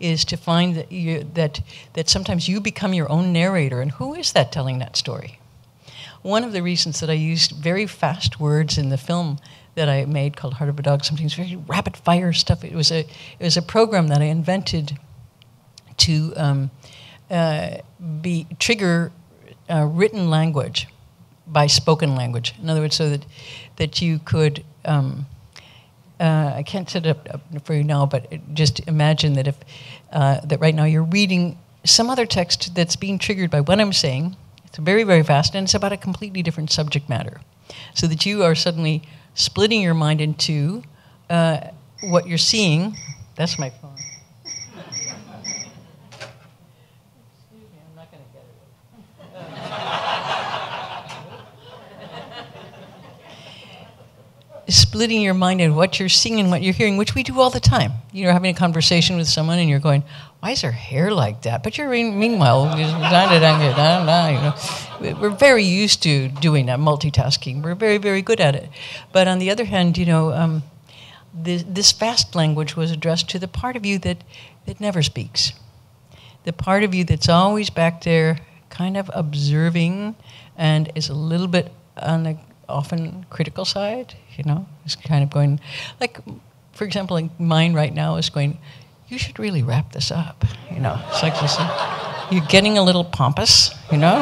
is to find that, you, that, that sometimes you become your own narrator. And who is that telling that story? One of the reasons that I used very fast words in the film that I made called Heart of a Dog, sometimes very rapid fire stuff. It was a, it was a program that I invented to um, uh, be, trigger uh, written language by spoken language. In other words, so that, that you could. Um, uh, I can't set it up for you now, but just imagine that if uh, that right now you're reading some other text that's being triggered by what I'm saying. It's very, very fast, and it's about a completely different subject matter. So that you are suddenly splitting your mind into uh, what you're seeing. That's my phone. Splitting your mind and what you're seeing and what you're hearing, which we do all the time. You're having a conversation with someone and you're going, why is her hair like that? But you're meanwhile, you we're very used to doing that multitasking. We're very, very good at it. But on the other hand, you know, um, this, this fast language was addressed to the part of you that, that never speaks. The part of you that's always back there, kind of observing and is a little bit on the often critical side, you know, is kind of going, like, for example, like mine right now is going, you should really wrap this up, you know. It's like this, you're getting a little pompous, you know.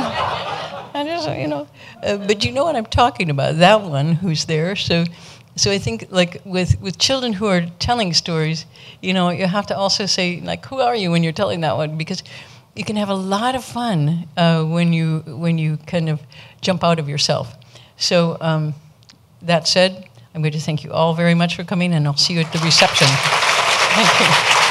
And just, you know, uh, but you know what I'm talking about. That one who's there. So, so I think like with with children who are telling stories, you know, you have to also say like, who are you when you're telling that one because you can have a lot of fun uh, when you when you kind of jump out of yourself. So, um, that said, I'm going to thank you all very much for coming, and I'll see you at the reception. Thank you.